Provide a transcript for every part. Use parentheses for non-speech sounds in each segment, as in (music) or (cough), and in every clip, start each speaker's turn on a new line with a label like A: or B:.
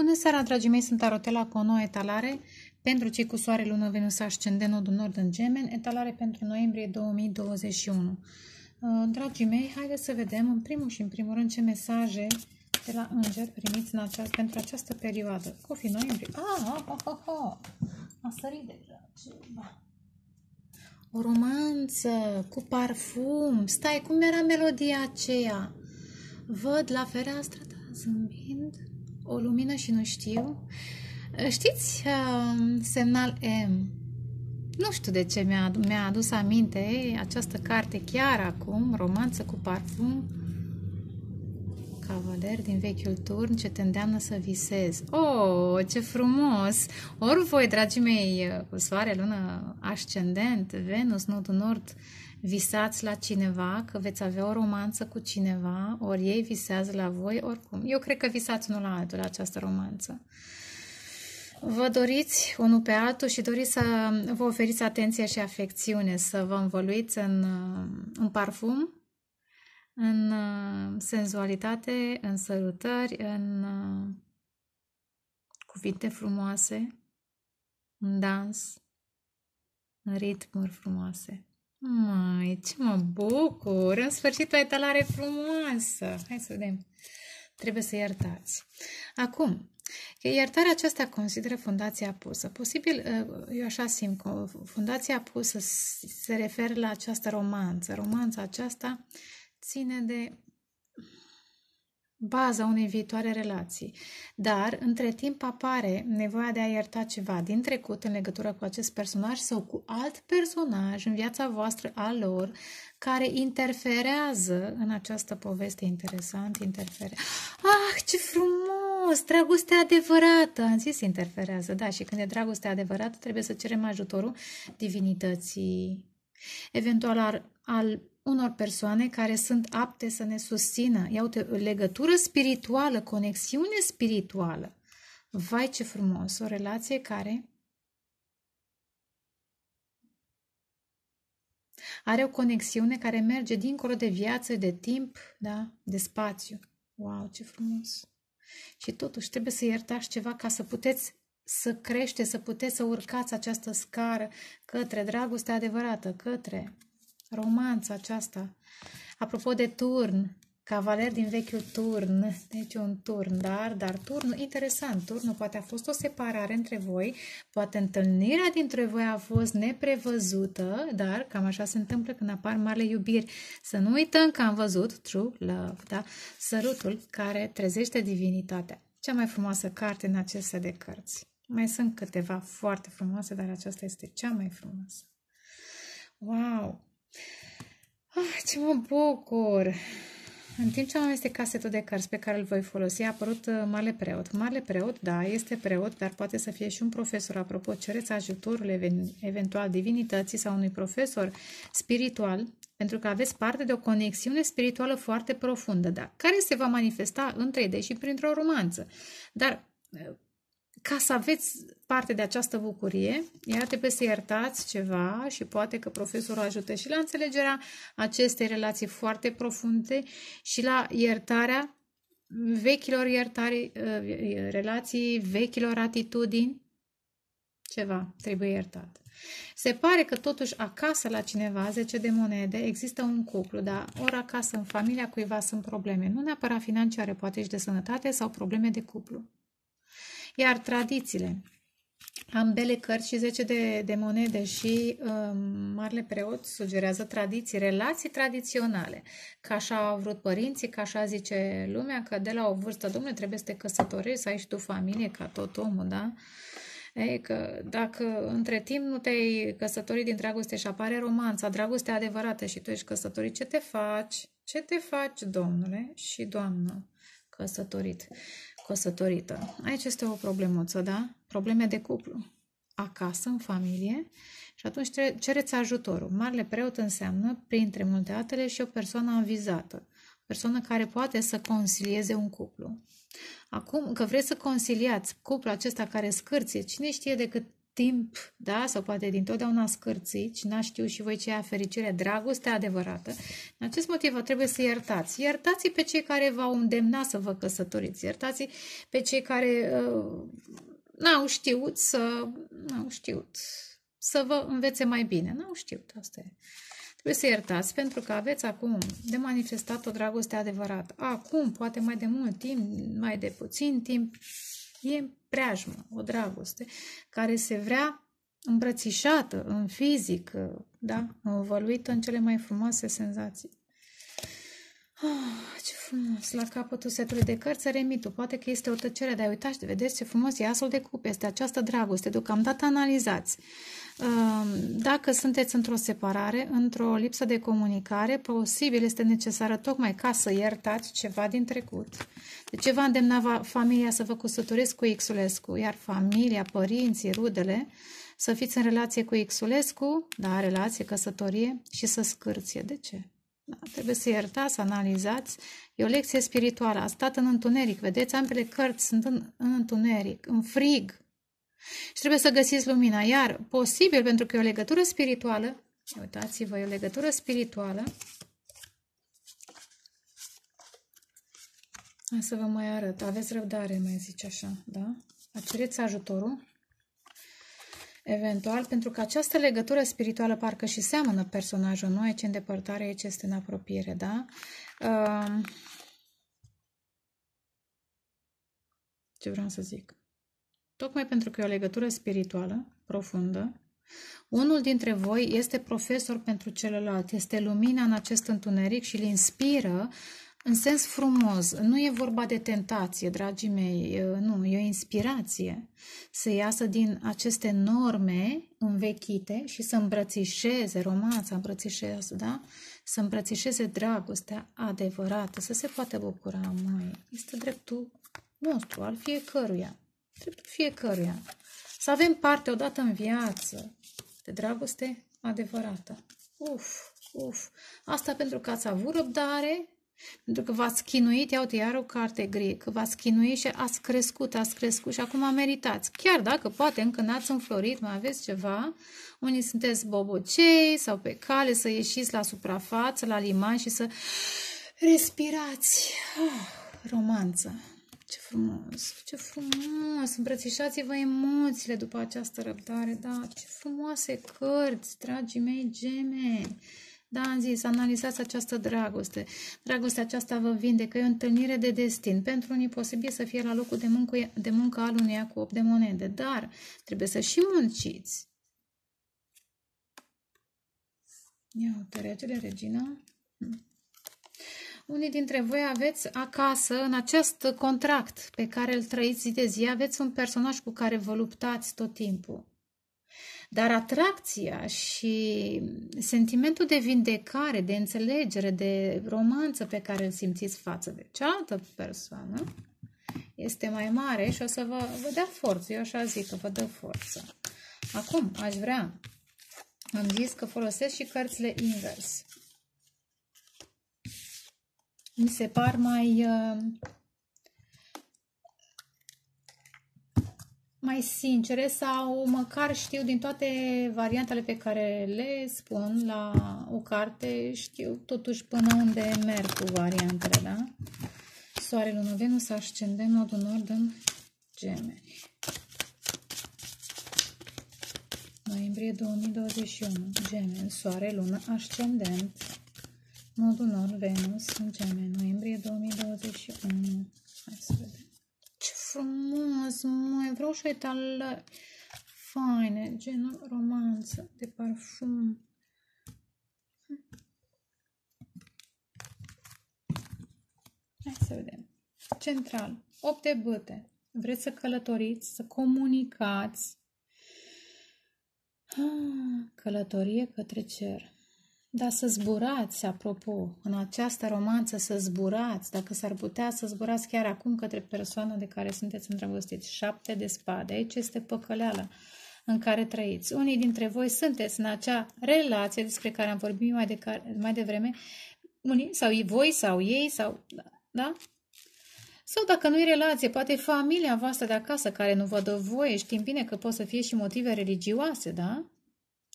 A: Bună seara, dragii mei! Sunt Arotela cu o nouă etalare pentru cei cu soare, lună, venus, ascendent, nodul nord în gemen, etalare pentru noiembrie 2021. Uh, dragii mei, haideți să vedem în primul și în primul rând ce mesaje de la înger primiți în această, pentru această perioadă. Cu fi noiembrie. Ah, ah, ah, ah, ah. A sărit deja ceva. O romanță cu parfum. Stai, cum era melodia aceea? Văd la fereastră ta zâmbind o lumină și nu știu. Știți uh, semnal M? Nu știu de ce mi-a, mi-a adus aminte această carte chiar acum, romanță cu parfum, cavaler din vechiul turn ce te îndeamnă să visezi. Oh, ce frumos! Ori voi, dragii mei, cu soare, lună, ascendent, Venus, nodul nord, visați la cineva, că veți avea o romanță cu cineva, ori ei visează la voi, oricum. Eu cred că visați unul la altul la această romanță. Vă doriți unul pe altul și doriți să vă oferiți atenție și afecțiune, să vă învăluiți în, în parfum, în senzualitate, în sărutări, în cuvinte frumoase, în dans, în ritmuri frumoase. Mai, ce mă bucur! În sfârșit o etalare frumoasă! Hai să vedem. Trebuie să iertați. Acum, iertarea aceasta consideră fundația apusă. Posibil, uh, eu așa simt că fundația apusă se referă la această romanță. Romanța aceasta ține de baza unei viitoare relații. Dar, între timp, apare nevoia de a ierta ceva din trecut în legătură cu acest personaj sau cu alt personaj în viața voastră a lor care interferează în această poveste interesant, interferează. Ah, ce frumos! Dragoste adevărată! Am zis interferează, da, și când e dragoste adevărată trebuie să cerem ajutorul divinității, eventual al, al unor persoane care sunt apte să ne susțină. Iau o legătură spirituală, conexiune spirituală. Vai ce frumos! O relație care are o conexiune care merge dincolo de viață, de timp, da? de spațiu. Wow, ce frumos! Și totuși trebuie să iertați ceva ca să puteți să crește, să puteți să urcați această scară către dragostea adevărată, către romanța aceasta. Apropo de turn, cavaler din vechiul turn, deci un turn, dar, dar turnul, interesant, turnul poate a fost o separare între voi, poate întâlnirea dintre voi a fost neprevăzută, dar cam așa se întâmplă când apar marile iubiri. Să nu uităm că am văzut True Love, da? Sărutul care trezește divinitatea. Cea mai frumoasă carte în aceste de cărți. Mai sunt câteva foarte frumoase, dar aceasta este cea mai frumoasă. Wow! Ah, ce mă bucur! În timp ce am este casetul de cărți pe care îl voi folosi, a apărut uh, Mare Preot. Mare Preot, da, este preot, dar poate să fie și un profesor. Apropo, cereți ajutorul eventual divinității sau unui profesor spiritual, pentru că aveți parte de o conexiune spirituală foarte profundă, da, care se va manifesta în 3D și printr-o romanță. Dar uh, ca să aveți parte de această bucurie, ea trebuie să iertați ceva și poate că profesorul ajută și la înțelegerea acestei relații foarte profunde și la iertarea vechilor iertare, uh, relații, vechilor atitudini. Ceva trebuie iertat. Se pare că totuși acasă la cineva, 10 de monede, există un cuplu, dar ori acasă în familia cuiva sunt probleme, nu neapărat financiare, poate și de sănătate sau probleme de cuplu. Iar tradițiile, ambele cărți și 10 de, de monede și um, Marele Preot sugerează tradiții, relații tradiționale. Ca așa au vrut părinții, ca așa zice lumea, că de la o vârstă, domnule, trebuie să te căsătorești, să ai și tu familie, ca tot omul, da? Ei, că dacă între timp nu te-ai căsătorit din dragoste și apare romanța, dragostea adevărată și tu ești căsătorit, ce te faci? Ce te faci, domnule și doamnă căsătorit? Căsătorită. Aici este o problemuță, da? Probleme de cuplu. Acasă, în familie, și atunci cereți ajutorul. Marele preot înseamnă, printre multe altele, și o persoană avizată. O persoană care poate să consilieze un cuplu. Acum că vreți să conciliați cuplul acesta care scârție, cine știe de cât timp, da, sau poate din totdeauna scârțiți, n-a știu și voi ce e fericire, dragoste adevărată. În acest motiv trebuie să iertați. Iertați pe cei care v-au îndemnat să vă căsătoriți. Iertați pe cei care uh, n-au știut să, n-au știut să vă învețe mai bine. N-au știut, asta e. Trebuie să iertați pentru că aveți acum de manifestat o dragoste adevărată. Acum, poate mai de mult timp, mai de puțin timp, e preajmă, o dragoste care se vrea îmbrățișată în fizic, da? învăluită în cele mai frumoase senzații. Oh, ce frumos! La capătul setului de cărți remitul. Poate că este o tăcere, dar uitați, vedeți ce frumos e asul de cupe. Este această dragoste. Deocamdată analizați. Dacă sunteți într-o separare, într-o lipsă de comunicare, posibil este necesară tocmai ca să iertați ceva din trecut. De ce va îndemna familia să vă căsătoriți cu Xulescu, iar familia, părinții, rudele, să fiți în relație cu Xulescu, da, relație, căsătorie, și să scârție. De ce? Da, trebuie să iertați, să analizați. E o lecție spirituală. A stat în întuneric. Vedeți, ambele cărți sunt în, în întuneric, în frig. Și trebuie să găsiți lumina. Iar posibil, pentru că e o legătură spirituală, uitați-vă, e o legătură spirituală, Hai să vă mai arăt. Aveți răbdare, mai zice așa, da? Acereți ajutorul. Eventual, pentru că această legătură spirituală parcă și seamănă personajul, nu aici în depărtare, aici este în apropiere, da? Uh, ce vreau să zic? Tocmai pentru că e o legătură spirituală profundă, unul dintre voi este profesor pentru celălalt, este lumina în acest întuneric și îl inspiră în sens frumos. Nu e vorba de tentație, dragii mei, nu, e o inspirație să iasă din aceste norme învechite și să îmbrățișeze romanța, îmbrățișează, da? Să îmbrățișeze dragostea adevărată, să se poate bucura, mai. Este dreptul nostru, al fiecăruia. Dreptul fiecăruia. Să avem parte odată în viață de dragoste adevărată. Uf, uf. Asta pentru că ați avut răbdare, pentru că v-ați chinuit, iau iar o carte gri, că v-ați chinuit și ați crescut, ați crescut și acum meritați. Chiar dacă poate încă n-ați înflorit, mai aveți ceva, unii sunteți bobocei sau pe cale să ieșiți la suprafață, la liman și să respirați. Oh, romanță. Ce frumos, ce frumos! Îmbrățișați-vă emoțiile după această răbdare, da, ce frumoase cărți, dragii mei gemeni! Da, am zis, analizați această dragoste. Dragostea aceasta vă vindecă, e o întâlnire de destin. Pentru unii posibil să fie la locul de muncă, de muncă al uneia cu 8 de monede, dar trebuie să și munciți. Ia uite, regele, regina. Hm. Unii dintre voi aveți acasă, în acest contract pe care îl trăiți zi de zi, aveți un personaj cu care vă luptați tot timpul. Dar atracția și sentimentul de vindecare, de înțelegere, de romanță pe care îl simțiți față de cealaltă persoană este mai mare și o să vă, vă dea forță. Eu așa zic că vă dă forță. Acum, aș vrea, am zis că folosesc și cărțile invers. Mi se par mai... Uh, mai sincere sau măcar știu din toate variantele pe care le spun la o carte, știu totuși până unde merg cu variantele, da? Soare, lună, Venus, ascendent, nodul nord în gemeni. Noiembrie 2021, gemeni, soare, lună, ascendent, nodul nord, Venus în gemeni, noiembrie 2021. Hai să vedem frumos, mai vreau și etală faine, genul romanță de parfum. Hai să vedem. Central. 8 de băte. Vreți să călătoriți, să comunicați. Ah, călătorie către cer. Da, să zburați, apropo, în această romanță să zburați, dacă s-ar putea să zburați chiar acum către persoana de care sunteți îndrăgostiți. Șapte de spade, aici este păcăleala în care trăiți. Unii dintre voi sunteți în acea relație despre care am vorbit mai, de, mai devreme, unii, sau voi, sau ei, sau, da? Sau dacă nu e relație, poate e familia voastră de acasă care nu vă dă voie. Știm bine că pot să fie și motive religioase, da?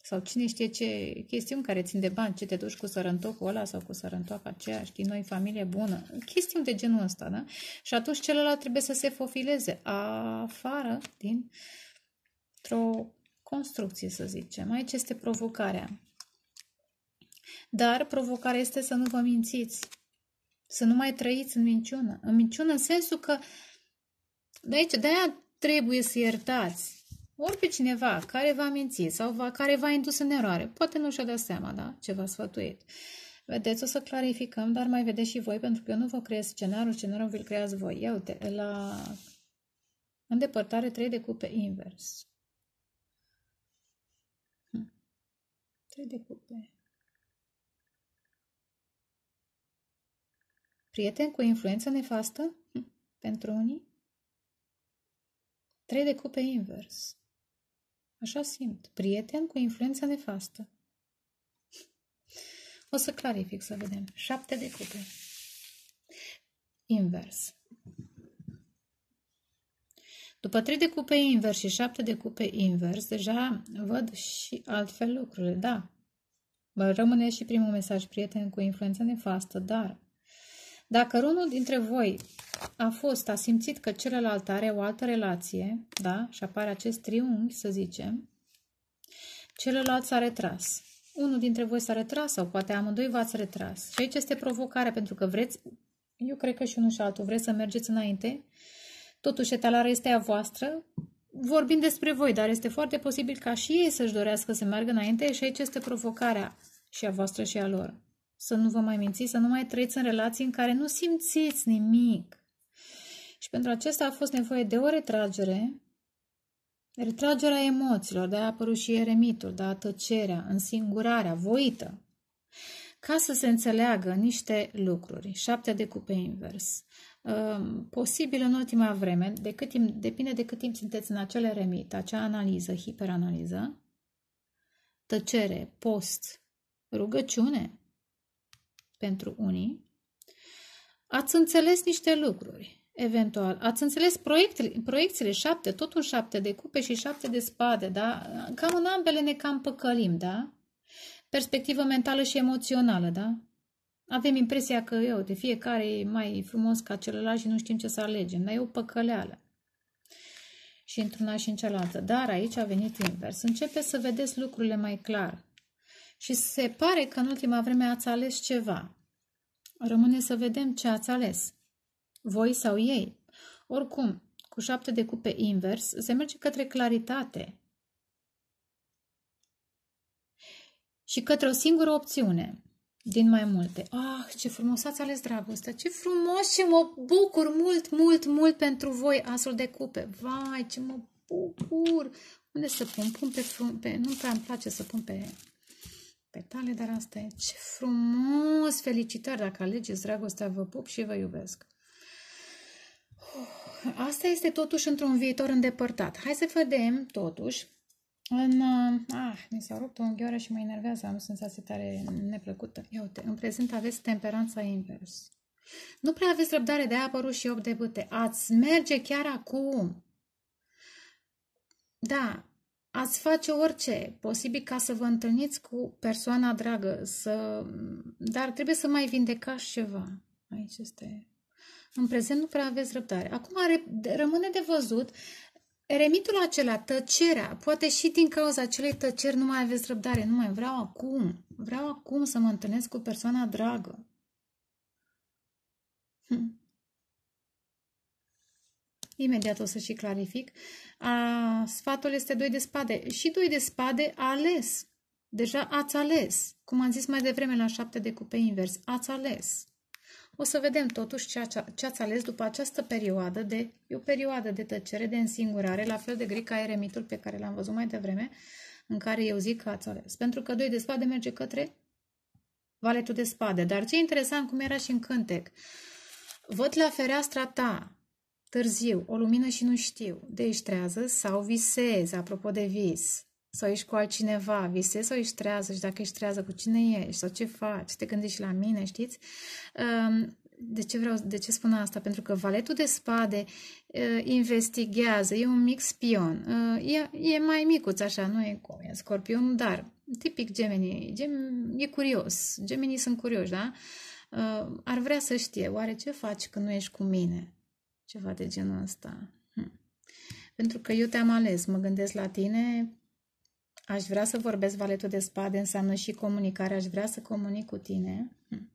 A: Sau cine știe ce chestiuni care țin de bani, ce te duci cu sărăntocul ăla sau cu sărăntoaca aceea, știi, noi familie bună, chestiuni de genul ăsta, da? Și atunci celălalt trebuie să se fofileze afară din o construcție, să zicem. Aici este provocarea. Dar provocarea este să nu vă mințiți, să nu mai trăiți în minciună. În minciună în sensul că de aici, de aia trebuie să iertați ori pe cineva care v-a mințit sau va, care v-a indus în eroare. Poate nu și-a dat seama, da? Ce v-a sfătuit. Vedeți, o să clarificăm, dar mai vedeți și voi, pentru că eu nu vă creez scenariul, scenariul vi-l creați voi. Ia uite, la îndepărtare 3 de cupe invers. 3 hm. de cupe. Prieten cu influență nefastă? Hm. Pentru unii? 3 de cupe invers. Așa simt. Prieten cu influența nefastă. O să clarific să vedem. Șapte de cupe. Invers. După 3 de cupe invers și 7 de cupe invers, deja văd și altfel lucrurile. Da, vă rămâne și primul mesaj, prieten cu influență nefastă, dar dacă unul dintre voi a fost, a simțit că celălalt are o altă relație, da, și apare acest triunghi, să zicem, celălalt s-a retras. Unul dintre voi s-a retras sau poate amândoi v-ați retras. Și aici este provocarea, pentru că vreți, eu cred că și unul și altul, vreți să mergeți înainte, totuși etalarea este a voastră, vorbim despre voi, dar este foarte posibil ca și ei să-și dorească să meargă înainte și aici este provocarea și a voastră și a lor. Să nu vă mai mințiți, să nu mai trăiți în relații în care nu simțiți nimic. Și pentru acesta a fost nevoie de o retragere, retragerea emoțiilor, de a apărut și eremitul, de a tăcerea, însingurarea, voită, ca să se înțeleagă niște lucruri. Șapte de cupe invers. Ehm, posibil în ultima vreme, de cât timp, depinde de cât timp sunteți în acel eremit, acea analiză, hiperanaliză, tăcere, post, rugăciune, pentru unii, ați înțeles niște lucruri. Eventual, ați înțeles proiectele, proiecțiile șapte, tot un șapte de cupe și șapte de spade, da? Cam în ambele ne cam păcălim, da? Perspectivă mentală și emoțională, da? Avem impresia că eu, de fiecare e mai frumos ca celălalt și nu știm ce să alegem, dar e o păcăleală. Și într-una și în cealaltă. Dar aici a venit invers. Începe să vedeți lucrurile mai clar. Și se pare că în ultima vreme ați ales ceva. Rămâne să vedem ce ați ales. Voi sau ei. Oricum, cu șapte de cupe invers, se merge către claritate. Și către o singură opțiune din mai multe. Ah, ce frumos ați ales dragostea! Ce frumos și mă bucur mult, mult, mult pentru voi, asul de cupe. Vai, ce mă bucur! Unde să pun? Pun pe, pe nu prea îmi place să pun pe petale, dar asta e. Ce frumos! Felicitări dacă alegeți dragostea, vă pup și vă iubesc. Asta este totuși într-un viitor îndepărtat. Hai să vedem totuși în... Ah, mi s-a rupt o înghioară și mă enervează, am o senzație tare neplăcută. Ia uite, în prezent aveți temperanța invers. Nu prea aveți răbdare de a apărut și 8 de bâte. Ați merge chiar acum. Da, ați face orice posibil ca să vă întâlniți cu persoana dragă, să... dar trebuie să mai vindecați ceva. Aici este... În prezent nu prea aveți răbdare. Acum rămâne de văzut Remitul acela, tăcerea, poate și din cauza acelei tăceri nu mai aveți răbdare, nu mai vreau acum, vreau acum să mă întâlnesc cu persoana dragă. Hm. Imediat o să și clarific. A, sfatul este doi de spade. Și doi de spade ales. Deja ați ales. Cum am zis mai devreme la șapte de cupe invers. Ați ales. O să vedem totuși ce, ce ați ales după această perioadă de, e o perioadă de tăcere, de însingurare, la fel de gri ca eremitul pe care l-am văzut mai devreme, în care eu zic că ați ales. Pentru că doi de spade merge către valetul de spade. Dar ce interesant cum era și în cântec. Văd la fereastra ta, târziu, o lumină și nu știu, de ești trează sau visezi, apropo de vis, sau ești cu altcineva, visezi sau ești trează și dacă ești trează, cu cine ești sau ce faci, te gândești la mine, știți? Um, de ce, vreau, de ce spun asta? Pentru că valetul de spade uh, investigează, e un mic spion. Uh, e, e mai micuț așa, nu e cum e scorpion, dar tipic Gemini. Gem, e curios. Geminii sunt curioși, da? Uh, ar vrea să știe, oare ce faci când nu ești cu mine? Ceva de genul ăsta. Hm. Pentru că eu te-am ales, mă gândesc la tine, aș vrea să vorbesc valetul de spade, înseamnă și comunicare, aș vrea să comunic cu tine. Hm.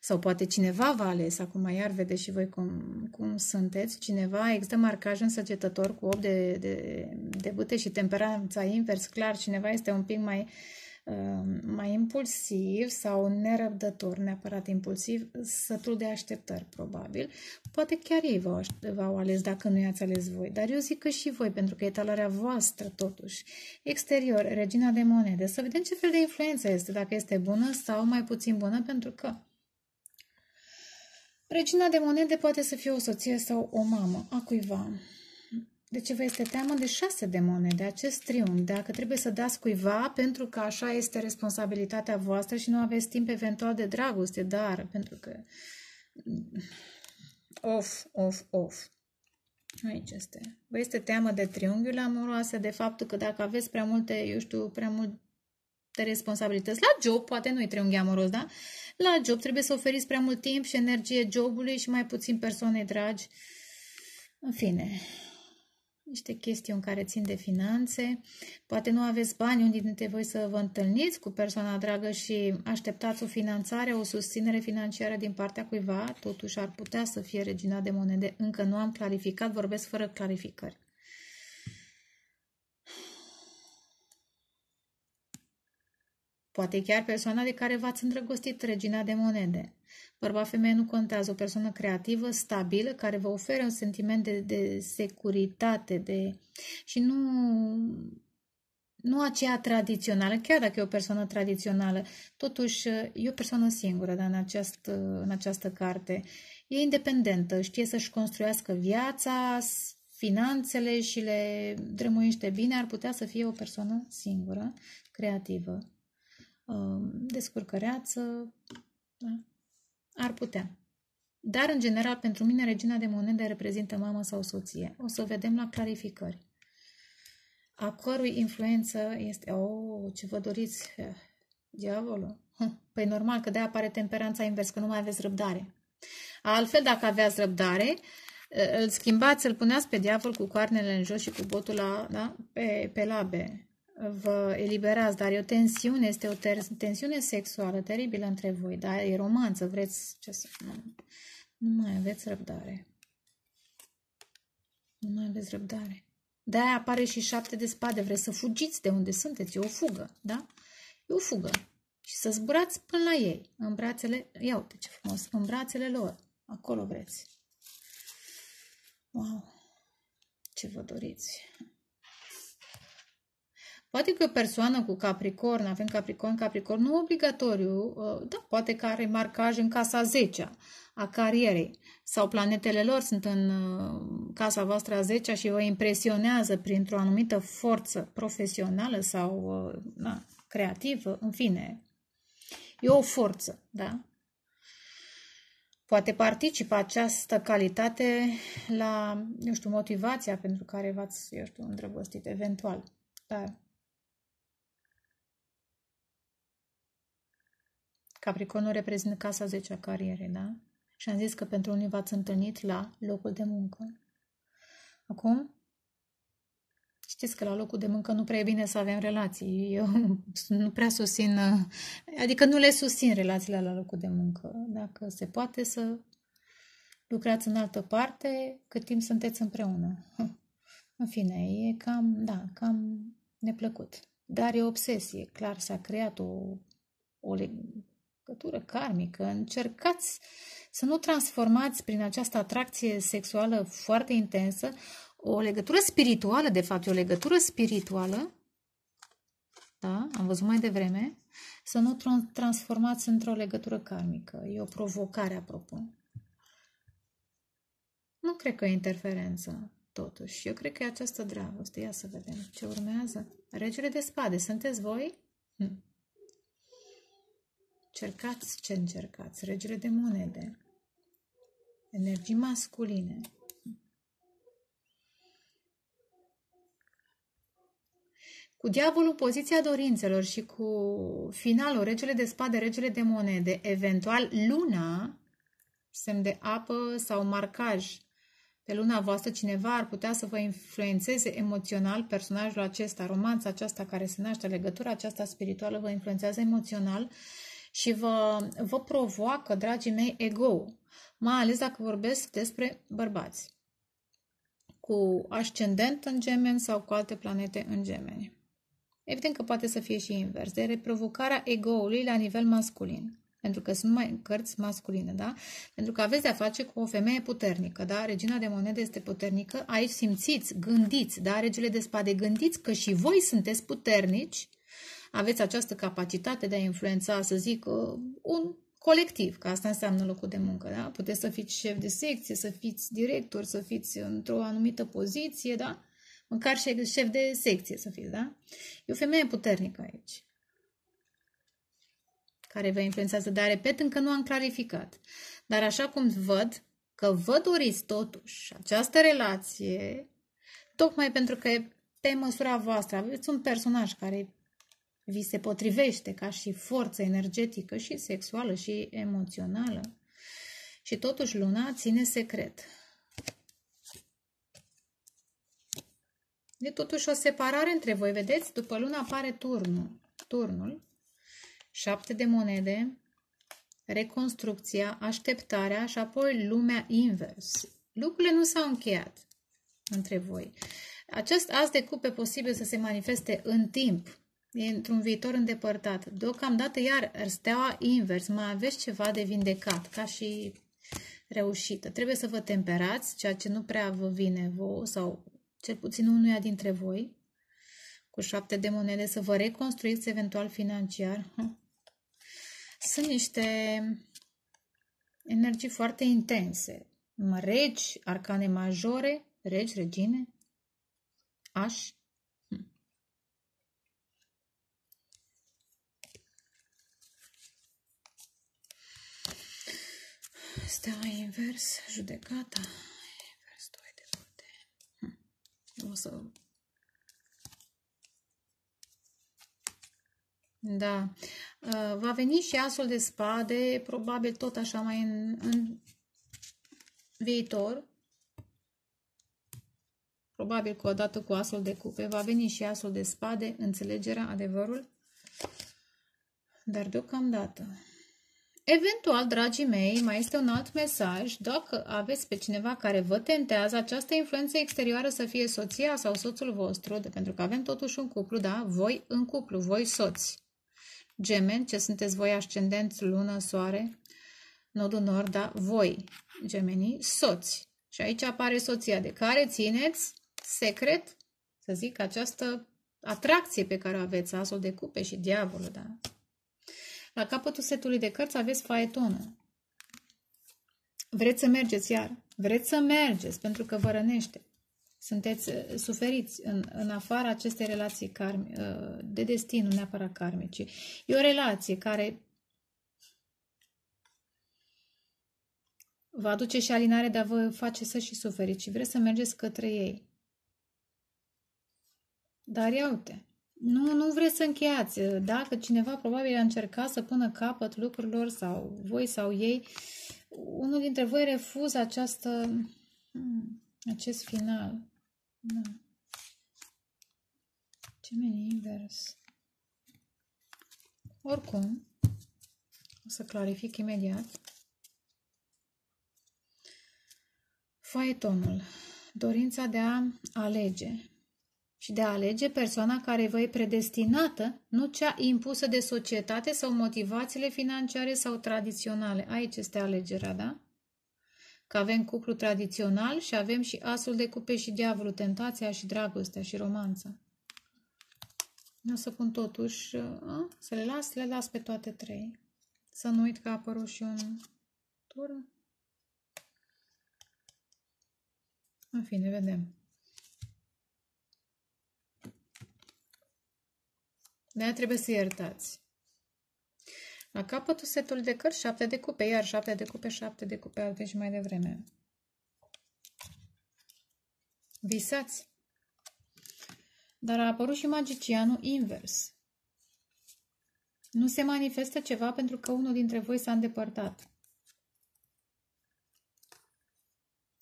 A: Sau poate cineva v-a ales, acum iar vedeți și voi cum, cum sunteți, cineva, există marcaj în săgetător cu 8 de, de, de bute și temperanța invers, clar, cineva este un pic mai, uh, mai impulsiv sau nerăbdător, neapărat impulsiv, sătul de așteptări, probabil. Poate chiar ei v-au, v-au ales dacă nu i-ați ales voi, dar eu zic că și voi, pentru că e talarea voastră totuși. Exterior, regina de monede, să vedem ce fel de influență este, dacă este bună sau mai puțin bună, pentru că Regina de monede poate să fie o soție sau o mamă a cuiva. De ce vă este teamă de șase de monede, acest triunghi, dacă trebuie să dați cuiva pentru că așa este responsabilitatea voastră și nu aveți timp eventual de dragoste, dar pentru că of, of, of. Aici este. Vă este teamă de triunghiul amoroase, de faptul că dacă aveți prea multe, eu știu, prea multe responsabilități la job, poate nu-i triunghi amoros, da? La job trebuie să oferiți prea mult timp și energie jobului și mai puțin persoane dragi. În fine, niște chestiuni care țin de finanțe. Poate nu aveți bani unde dintre voi să vă întâlniți cu persoana dragă și așteptați o finanțare, o susținere financiară din partea cuiva, totuși ar putea să fie regina de monede. Încă nu am clarificat, vorbesc fără clarificări. Poate chiar persoana de care v-ați îndrăgostit, regina de monede. Bărbat, femeie nu contează, o persoană creativă, stabilă, care vă oferă un sentiment de, de securitate de... și nu, nu aceea tradițională, chiar dacă e o persoană tradițională, totuși e o persoană singură dar în, această, în această carte. E independentă, știe să-și construiască viața, finanțele și le drămuiește bine, ar putea să fie o persoană singură, creativă. Um, descurcăreață, da? ar putea. Dar, în general, pentru mine, regina de monede reprezintă mamă sau soție. O să vedem la clarificări. A cărui influență este... Oh, ce vă doriți? Eh, diavolul. Păi normal că de apare temperanța invers, că nu mai aveți răbdare. Altfel, dacă aveați răbdare, eh, îl schimbați, îl puneați pe diavol cu coarnele în jos și cu botul la, da? pe, pe labe vă eliberați, dar e o tensiune, este o tensiune sexuală teribilă între voi, da? E romanță, vreți ce să... Nu, nu mai aveți răbdare. Nu mai aveți răbdare. De-aia apare și șapte de spade. Vreți să fugiți de unde sunteți. E o fugă, da? E o fugă. Și să zburați până la ei, în brațele... Ia uite ce frumos! În brațele lor. Acolo vreți. Wow! Ce vă doriți! Poate că o persoană cu Capricorn, avem Capricorn, Capricorn, nu obligatoriu, uh, da, poate că are marcaj în casa 10 a carierei sau planetele lor sunt în uh, casa voastră a 10 și vă impresionează printr-o anumită forță profesională sau uh, da, creativă, în fine. E o forță, da? Poate participă această calitate la, eu știu, motivația pentru care v-ați, eu știu, îndrăgostit eventual. Dar Capricornul reprezintă casa 10 a carierei, da? Și am zis că pentru unii v-ați întâlnit la locul de muncă. Acum, știți că la locul de muncă nu prea e bine să avem relații. Eu (laughs) nu prea susțin, adică nu le susțin relațiile la locul de muncă. Dacă se poate să lucrați în altă parte, cât timp sunteți împreună. (laughs) În fine, e cam, da, cam neplăcut. Dar e obsesie, clar s-a creat o, o legătură karmică. Încercați să nu transformați prin această atracție sexuală foarte intensă o legătură spirituală, de fapt, o legătură spirituală, da, am văzut mai devreme, să nu transformați într-o legătură karmică. E o provocare, apropo. Nu cred că e interferență, totuși. Eu cred că e această dragoste. Ia să vedem ce urmează. Regele de spade, sunteți voi? Hm. Cercați ce încercați. Regele de monede. Energii masculine. Cu diavolul poziția dorințelor și cu finalul regele de spade, regele de monede, eventual luna, semn de apă sau marcaj pe luna voastră, cineva ar putea să vă influențeze emoțional personajul acesta, romanța aceasta care se naște, legătura aceasta spirituală vă influențează emoțional și vă, vă provoacă, dragii mei, ego, mai ales dacă vorbesc despre bărbați cu ascendent în gemeni sau cu alte planete în gemeni. Evident că poate să fie și invers, de reprovocarea ego-ului la nivel masculin. Pentru că sunt mai cărți masculine, da? Pentru că aveți de-a face cu o femeie puternică, da? Regina de monede este puternică. Aici simțiți, gândiți, da? Regele de spade, gândiți că și voi sunteți puternici, aveți această capacitate de a influența, să zic, uh, un colectiv, că asta înseamnă locul de muncă, da? Puteți să fiți șef de secție, să fiți director, să fiți într-o anumită poziție, da? Măcar șef de secție să fiți, da? E o femeie puternică aici. Care vă influențează, dar repet, încă nu am clarificat. Dar așa cum văd că vă doriți totuși această relație, tocmai pentru că pe măsura voastră aveți un personaj care vi se potrivește ca și forță energetică și sexuală și emoțională. Și totuși luna ține secret. E totuși o separare între voi. Vedeți? După lună apare turnul. Turnul. Șapte de monede. Reconstrucția, așteptarea și apoi lumea invers. Lucrurile nu s-au încheiat între voi. Acest as de cupe posibil să se manifeste în timp, într-un viitor îndepărtat. Deocamdată, iar steaua invers, mai aveți ceva de vindecat, ca și reușită. Trebuie să vă temperați, ceea ce nu prea vă vine vouă sau cel puțin unuia dintre voi, cu șapte de monede, să vă reconstruiți eventual financiar. Sunt niște energii foarte intense. Regi, arcane majore, regi, regine, aș. Steaua invers, judecata. O să... Da. Uh, va veni și asul de spade, probabil tot așa mai în, în viitor. Probabil că odată cu asul de cupe va veni și asul de spade, înțelegerea, adevărul. Dar deocamdată Eventual, dragii mei, mai este un alt mesaj. Dacă aveți pe cineva care vă tentează, această influență exterioară să fie soția sau soțul vostru, de, pentru că avem totuși un cuplu, da? Voi în cuplu, voi soți. Gemeni, ce sunteți voi ascendenți, lună, soare, nodul nord, da? Voi, gemenii, soți. Și aici apare soția de care țineți secret, să zic, această atracție pe care o aveți, asul de cupe și diavolul, da? La capătul setului de cărți aveți faetonul. Vreți să mergeți iar? Vreți să mergeți pentru că vă rănește. Sunteți uh, suferiți în, în afara acestei relații karmi, uh, de destin, nu neapărat karmice. E o relație care vă aduce și alinare, dar vă face să și suferiți și vreți să mergeți către ei. Dar ia uite, nu, nu vreți să încheiați. Dacă cineva probabil a încercat să pună capăt lucrurilor sau voi sau ei, unul dintre voi refuză această, hmm, acest final. Da. Gemeni invers. Oricum, o să clarific imediat. Faetonul. Dorința de a alege și de a alege persoana care vă e predestinată, nu cea impusă de societate sau motivațiile financiare sau tradiționale. Aici este alegerea, da? Că avem cuplu tradițional și avem și asul de cupe și diavolul, tentația și dragostea și romanța. Nu o să pun totuși, a, să le las, le las pe toate trei. Să nu uit că a apărut și un turn. În fine, vedem. De trebuie să iertați. La capătul setului de cărți, șapte de cupe, iar șapte de cupe, șapte de cupe, alte și mai devreme. Visați. Dar a apărut și magicianul invers. Nu se manifestă ceva pentru că unul dintre voi s-a îndepărtat.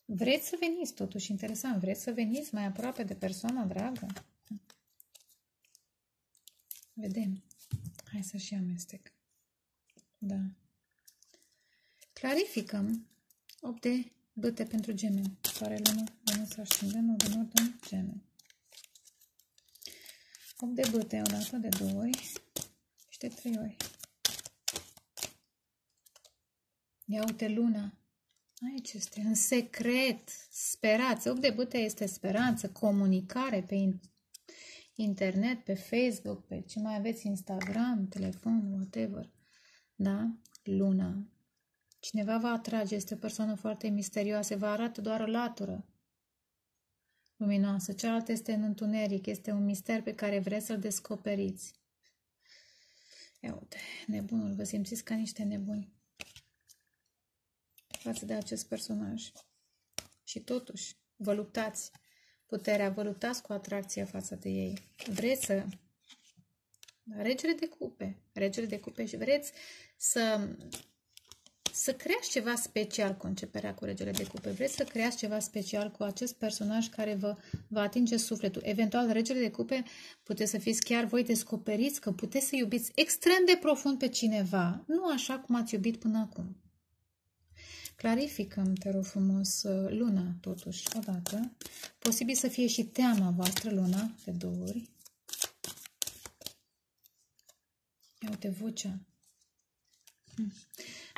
A: Vreți să veniți, totuși, interesant, vreți să veniți mai aproape de persoana dragă? Vedem. Hai să și amestec. Da. Clarificăm 8 de băte pentru gemeni. Soare, lună, Venus, ascendent, nord, nord, gemeni. 8 de băte o dată, de două ori și de trei ori. Ia uite luna. Aici este, în secret, sperați. 8 de băte este speranță, comunicare pe internet, pe Facebook, pe ce mai aveți, Instagram, telefon, whatever. Da? Luna. Cineva va atrage, este o persoană foarte misterioasă, vă arată doar o latură luminoasă, cealaltă este în întuneric, este un mister pe care vreți să-l descoperiți. Ia uite, nebunul, vă simțiți ca niște nebuni față de acest personaj. Și totuși, vă luptați puterea, vă luptați cu atracția față de ei. Vreți să... Regele de cupe, regele de cupe și vreți să să creați ceva special cu începerea cu regele de cupe. Vreți să creați ceva special cu acest personaj care vă va atinge sufletul. Eventual, regele de cupe puteți să fiți chiar voi descoperiți că puteți să iubiți extrem de profund pe cineva, nu așa cum ați iubit până acum. Clarificăm, te rog frumos, luna, totuși, odată. Posibil să fie și teama voastră, luna, de două ori. Ia uite vocea. Hmm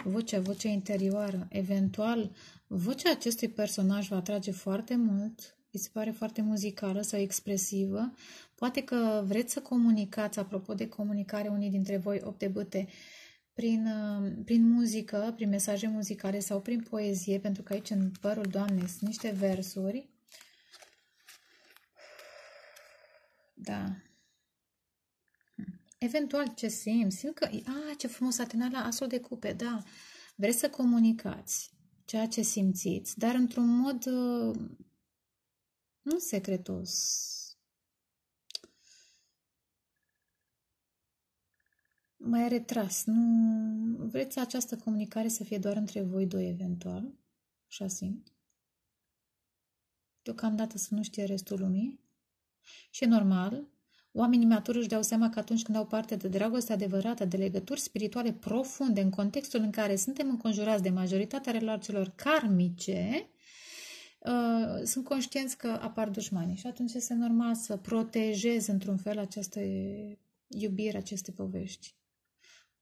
A: vocea, vocea interioară. Eventual, vocea acestui personaj va atrage foarte mult, îi se pare foarte muzicală sau expresivă. Poate că vreți să comunicați, apropo de comunicare, unii dintre voi, opt de băte, prin, uh, prin muzică, prin mesaje muzicale sau prin poezie, pentru că aici în părul Doamnei sunt niște versuri. Da. Eventual ce simt, simt că, a, ce frumos a la asul de cupe, da, vreți să comunicați ceea ce simțiți, dar într-un mod uh, nu secretos, mai retras. Nu vreți această comunicare să fie doar între voi doi eventual, așa simt. Deocamdată să nu știe restul lumii. Și e normal, Oamenii maturi își dau seama că atunci când au parte de dragoste adevărată, de legături spirituale profunde, în contextul în care suntem înconjurați de majoritatea relațiilor karmice, uh, sunt conștienți că apar dușmani și atunci este normal să protejezi într-un fel această iubire, aceste povești.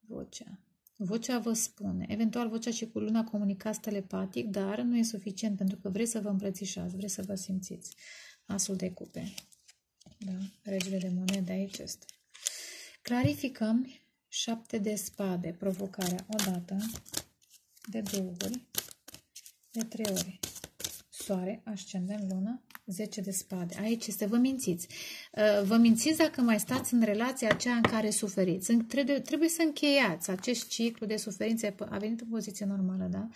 A: Vocea. Vocea vă spune. Eventual vocea și cu luna comunicați telepatic, dar nu e suficient pentru că vreți să vă îmbrățișați, vreți să vă simțiți. Asul de cupe. Da? Regele de monede aici este. Clarificăm șapte de spade, provocarea odată, de două ori, de trei ori. Soare, ascendent, lună, 10 de spade. Aici este, vă mințiți. Uh, vă mințiți dacă mai stați în relația aceea în care suferiți. Trebuie, trebuie să încheiați acest ciclu de suferințe. A venit în poziție normală, da?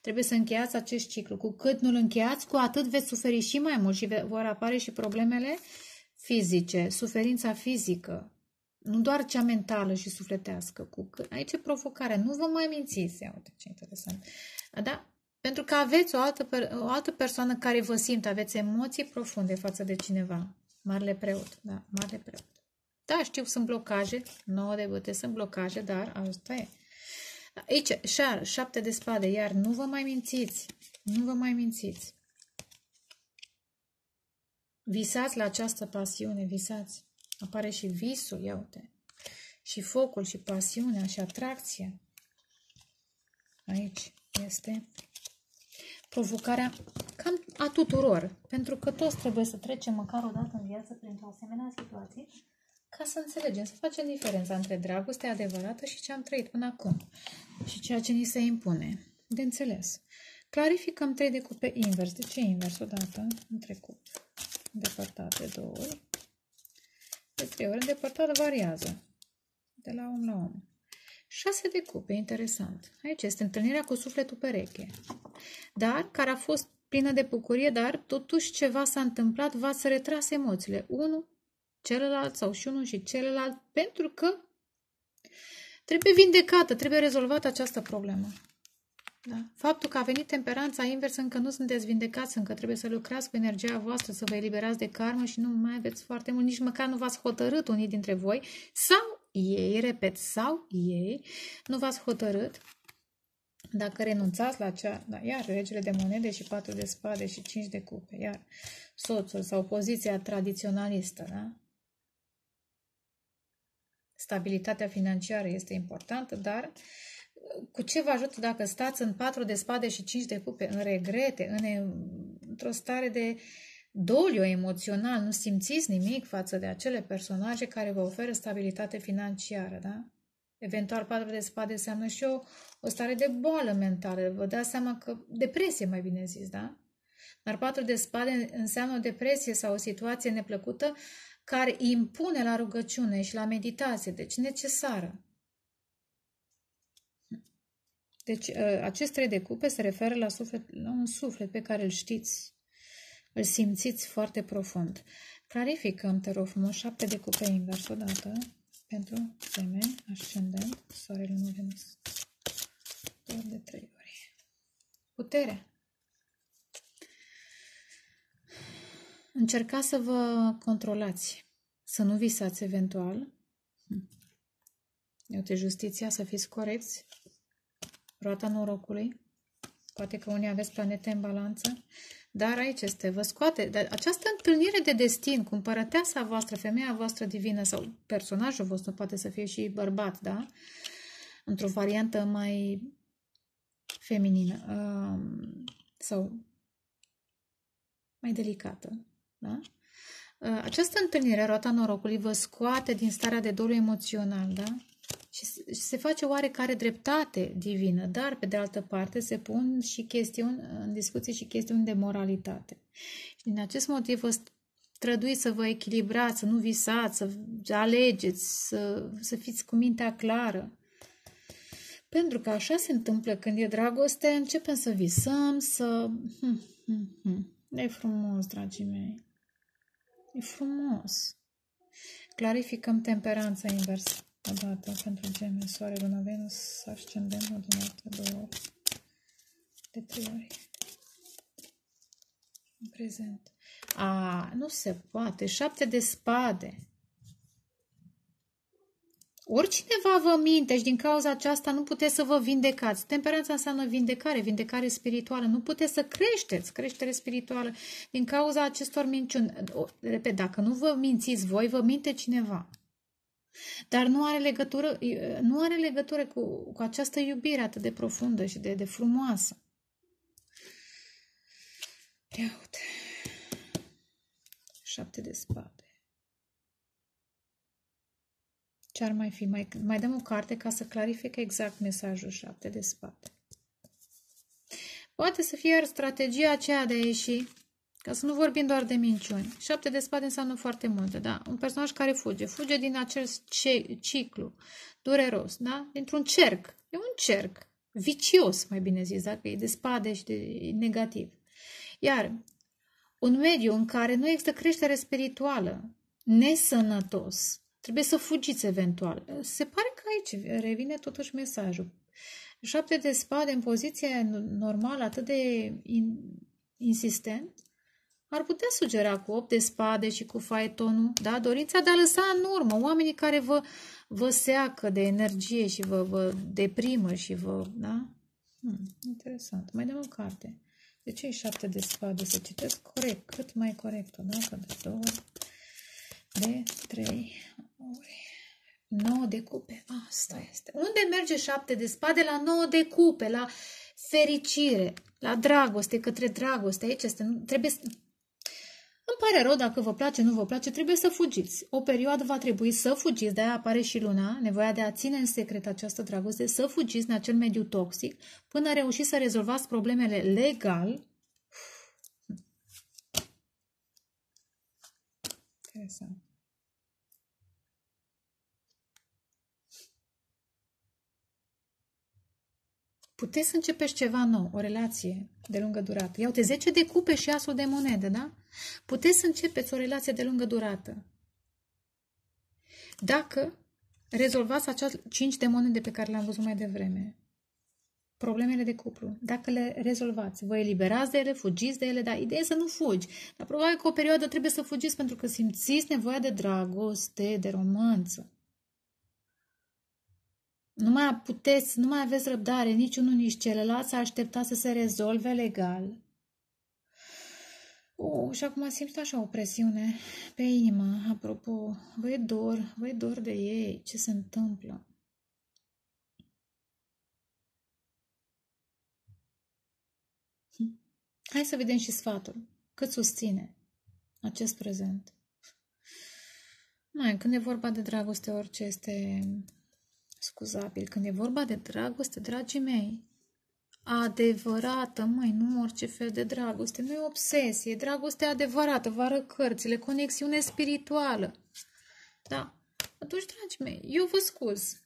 A: Trebuie să încheiați acest ciclu. Cu cât nu-l încheiați, cu atât veți suferi și mai mult și vor apare și problemele uh, fizice, suferința fizică, nu doar cea mentală și sufletească. Cu aici e provocarea. Nu vă mai mințiți. Ia uite ce interesant. Da? Pentru că aveți o altă, o altă persoană care vă simte, aveți emoții profunde față de cineva. Marele preot. Da, marele preot. Da, știu, sunt blocaje. 9 de băte sunt blocaje, dar asta e. Aici, șar, șapte de spade, iar nu vă mai mințiți. Nu vă mai mințiți. Visați la această pasiune, visați. Apare și visul, ia uite. Și focul, și pasiunea, și atracția. Aici este provocarea cam a tuturor. Pentru că toți trebuie să trecem măcar o dată în viață printr-o asemenea situație ca să înțelegem, să facem diferența între dragostea adevărată și ce am trăit până acum și ceea ce ni se impune. De înțeles. Clarificăm trei de cupe invers. De ce invers odată în trecut? îndepărtat de două ori. De trei ori îndepărtat variază de la om la om. Șase de cupe, interesant. Aici este întâlnirea cu sufletul pereche. Dar, care a fost plină de bucurie, dar totuși ceva s-a întâmplat, v-ați retras emoțiile. Unul, celălalt sau și unul și celălalt, pentru că trebuie vindecată, trebuie rezolvată această problemă. Da? Faptul că a venit temperanța invers, încă nu sunteți vindecați, încă trebuie să lucrați cu energia voastră, să vă eliberați de karmă și nu mai aveți foarte mult, nici măcar nu v-ați hotărât unii dintre voi sau ei, repet, sau ei, nu v-ați hotărât dacă renunțați la cea, da, iar regele de monede și patru de spade și cinci de cupe, iar soțul sau poziția tradiționalistă, da? Stabilitatea financiară este importantă, dar cu ce vă ajută dacă stați în patru de spade și cinci de cupe, în regrete, în, într-o stare de doliu emoțional, nu simțiți nimic față de acele personaje care vă oferă stabilitate financiară, da? Eventual patru de spade înseamnă și o, o stare de boală mentală. Vă dați seama că depresie, mai bine zis, da? Dar patru de spade înseamnă o depresie sau o situație neplăcută care impune la rugăciune și la meditație, deci necesară. Deci ă, acest trei de cupe se referă la, suflet, la un suflet pe care îl știți, îl simțiți foarte profund. Clarificăm, te rog frumos, șapte de cupe invers odată pentru semeni, ascendent, soarele nu Venus. Doar de trei ori. Putere. Încercați să vă controlați, să nu visați eventual. Uite, justiția, să fiți corecți. Roata norocului. Poate că unii aveți planete în balanță. Dar aici este, vă scoate. Dar această întâlnire de destin cu împărăteasa voastră, femeia voastră divină sau personajul vostru, poate să fie și bărbat, da? Într-o variantă mai feminină um, sau mai delicată, da? Uh, această întâlnire, roata norocului, vă scoate din starea de doliu emoțional, da? Și se face oarecare dreptate divină, dar pe de altă parte se pun și chestiuni în discuție și chestiuni de moralitate. Și din acest motiv vă străduiți să vă echilibrați, să nu visați, să alegeți, să, să fiți cu mintea clară. Pentru că așa se întâmplă când e dragoste, începem să visăm, să... Hm, hm, hm. E frumos, dragii mei. E frumos. Clarificăm temperanța inversă odată pentru geme, soare, luna, Venus, ascendent, o dimineață, două ori, de trei ori. În prezent. A, nu se poate. Șapte de spade. Oricineva vă minte și din cauza aceasta nu puteți să vă vindecați. Temperanța înseamnă vindecare, vindecare spirituală. Nu puteți să creșteți, creștere spirituală, din cauza acestor minciuni. Repet, dacă nu vă mințiți voi, vă minte cineva. Dar nu are legătură, nu are legătură cu, cu această iubire atât de profundă și de, de frumoasă. Ia uite. Șapte de spade. Ce ar mai fi? Mai, mai dăm o carte ca să clarifice exact mesajul șapte de spade. Poate să fie strategia aceea de a ieși ca să nu vorbim doar de minciuni. Șapte de spade înseamnă foarte multe, da? Un personaj care fuge. Fuge din acel ciclu dureros, da? Dintr-un cerc. E un cerc vicios, mai bine zis, dacă e de spade și de negativ. Iar un mediu în care nu există creștere spirituală, nesănătos, trebuie să fugiți eventual. Se pare că aici revine totuși mesajul. Șapte de spade în poziție normală, atât de insistent, ar putea sugera cu 8 de spade și cu faetonul, da? Dorința de a lăsa în urmă oamenii care vă, vă seacă de energie și vă, vă deprimă și vă, da? Hmm, interesant. Mai dăm o carte. De ce e 7 de spade? Să citesc corect, cât mai corect o dată, de două de trei ori. 9 de cupe. Asta este. Unde merge 7 de spade? La 9 de cupe, la fericire, la dragoste, către dragoste. Aici este. Trebuie, îmi pare rău dacă vă place, nu vă place, trebuie să fugiți. O perioadă va trebui să fugiți, de-aia apare și luna, nevoia de a ține în secret această dragoste, să fugiți în acel mediu toxic până reușiți să rezolvați problemele legal. Interesant. Puteți să începeți ceva nou, o relație de lungă durată. Iau-te 10 de cupe și asul de monede, da? Puteți să începeți o relație de lungă durată. Dacă rezolvați acea 5 de monede pe care le-am văzut mai devreme, problemele de cuplu, dacă le rezolvați, vă eliberați de ele, fugiți de ele, dar ideea e să nu fugi. Dar probabil că o perioadă trebuie să fugiți pentru că simțiți nevoia de dragoste, de romanță. Nu mai puteți, nu mai aveți răbdare, nici unul, nici celălalt, să așteptați să se rezolve legal. Oh, și acum simt așa o presiune pe inimă, apropo, vă e dor, vă e dor de ei, ce se întâmplă. Hm. Hai să vedem și sfatul. Cât susține acest prezent? Mai, când e vorba de dragoste, orice este scuzabil. Când e vorba de dragoste, dragii mei, adevărată, măi, nu orice fel de dragoste, nu e obsesie, dragoste adevărată, vă arăt cărțile, conexiune spirituală. Da? Atunci, dragii mei, eu vă scuz.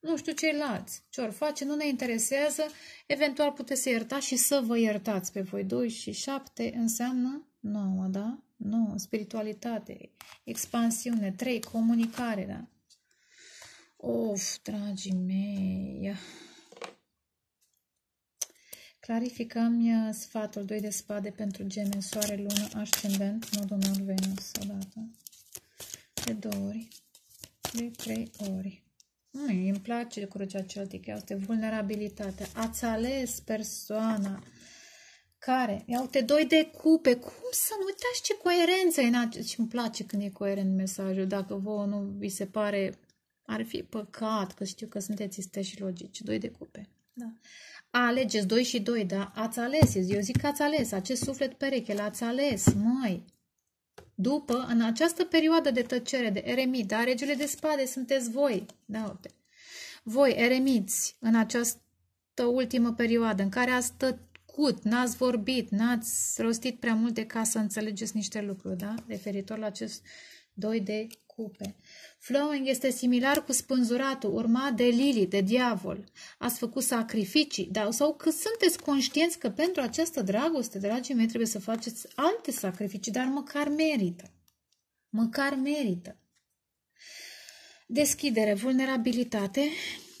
A: Nu știu ceilalți. Ce ori face, nu ne interesează. Eventual puteți să iertați și să vă iertați pe voi. 2 și 7 înseamnă 9, da? 9, spiritualitate, expansiune, 3, comunicare, da? Of, dragii mei! Clarificăm uh, sfatul 2 de spade pentru gene, soare, lună, ascendent, nodul nord, Venus, odată. De două ori. De trei ori. Măi, îmi place crucea celtică, este vulnerabilitatea. Ați ales persoana care, iau-te doi de cupe, cum să nu uitați ce coerență e în și îmi place când e coerent mesajul, dacă vouă nu vi se pare ar fi păcat, că știu că sunteți iste și logici. Doi de cupe. Da. Alegeți doi și doi, da? Ați ales. Eu zic că ați ales. Acest suflet pereche l-ați ales, măi. După, în această perioadă de tăcere, de eremit, da? Regele de spade sunteți voi. Da, uite. Voi, eremiți, în această ultimă perioadă în care ați tăcut, n-ați vorbit, n-ați rostit prea multe ca să înțelegeți niște lucruri, da? Referitor la acest doi de cupe. Flowing este similar cu spânzuratul, urmat de Lili, de diavol. Ați făcut sacrificii, dar sau că sunteți conștienți că pentru această dragoste, dragii mei, trebuie să faceți alte sacrificii, dar măcar merită. Măcar merită. Deschidere, vulnerabilitate,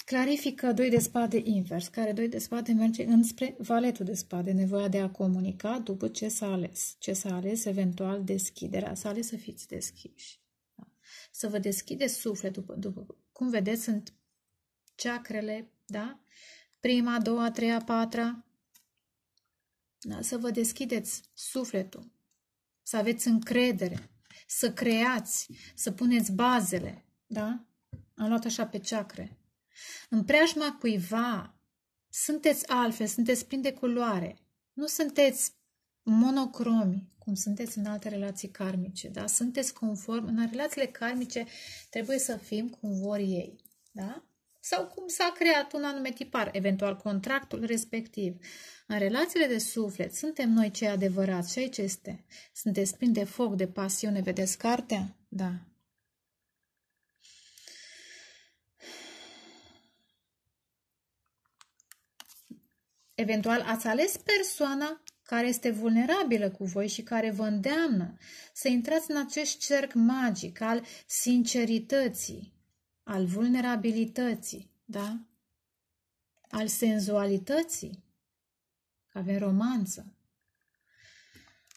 A: clarifică doi de spade invers, care doi de spade merge înspre valetul de spade, nevoia de a comunica după ce s-a ales. Ce s-a ales, eventual, deschiderea. S-a ales să fiți deschiși să vă deschideți sufletul. După, după cum vedeți, sunt ceacrele, da? Prima, a doua, a treia, a patra. Da? Să vă deschideți sufletul, să aveți încredere, să creați, să puneți bazele, da? Am luat așa pe ceacre. În preajma cuiva sunteți altfel, sunteți plini de culoare. Nu sunteți monocromi, cum sunteți în alte relații karmice, da? Sunteți conform, în relațiile karmice trebuie să fim cum vor ei, da? Sau cum s-a creat un anume tipar, eventual contractul respectiv. În relațiile de suflet suntem noi cei adevărați și aici este. Sunteți plini de foc, de pasiune, vedeți cartea? Da. Eventual ați ales persoana care este vulnerabilă cu voi și care vă îndeamnă să intrați în acest cerc magic al sincerității, al vulnerabilității, da? Al senzualității. Avem romanță.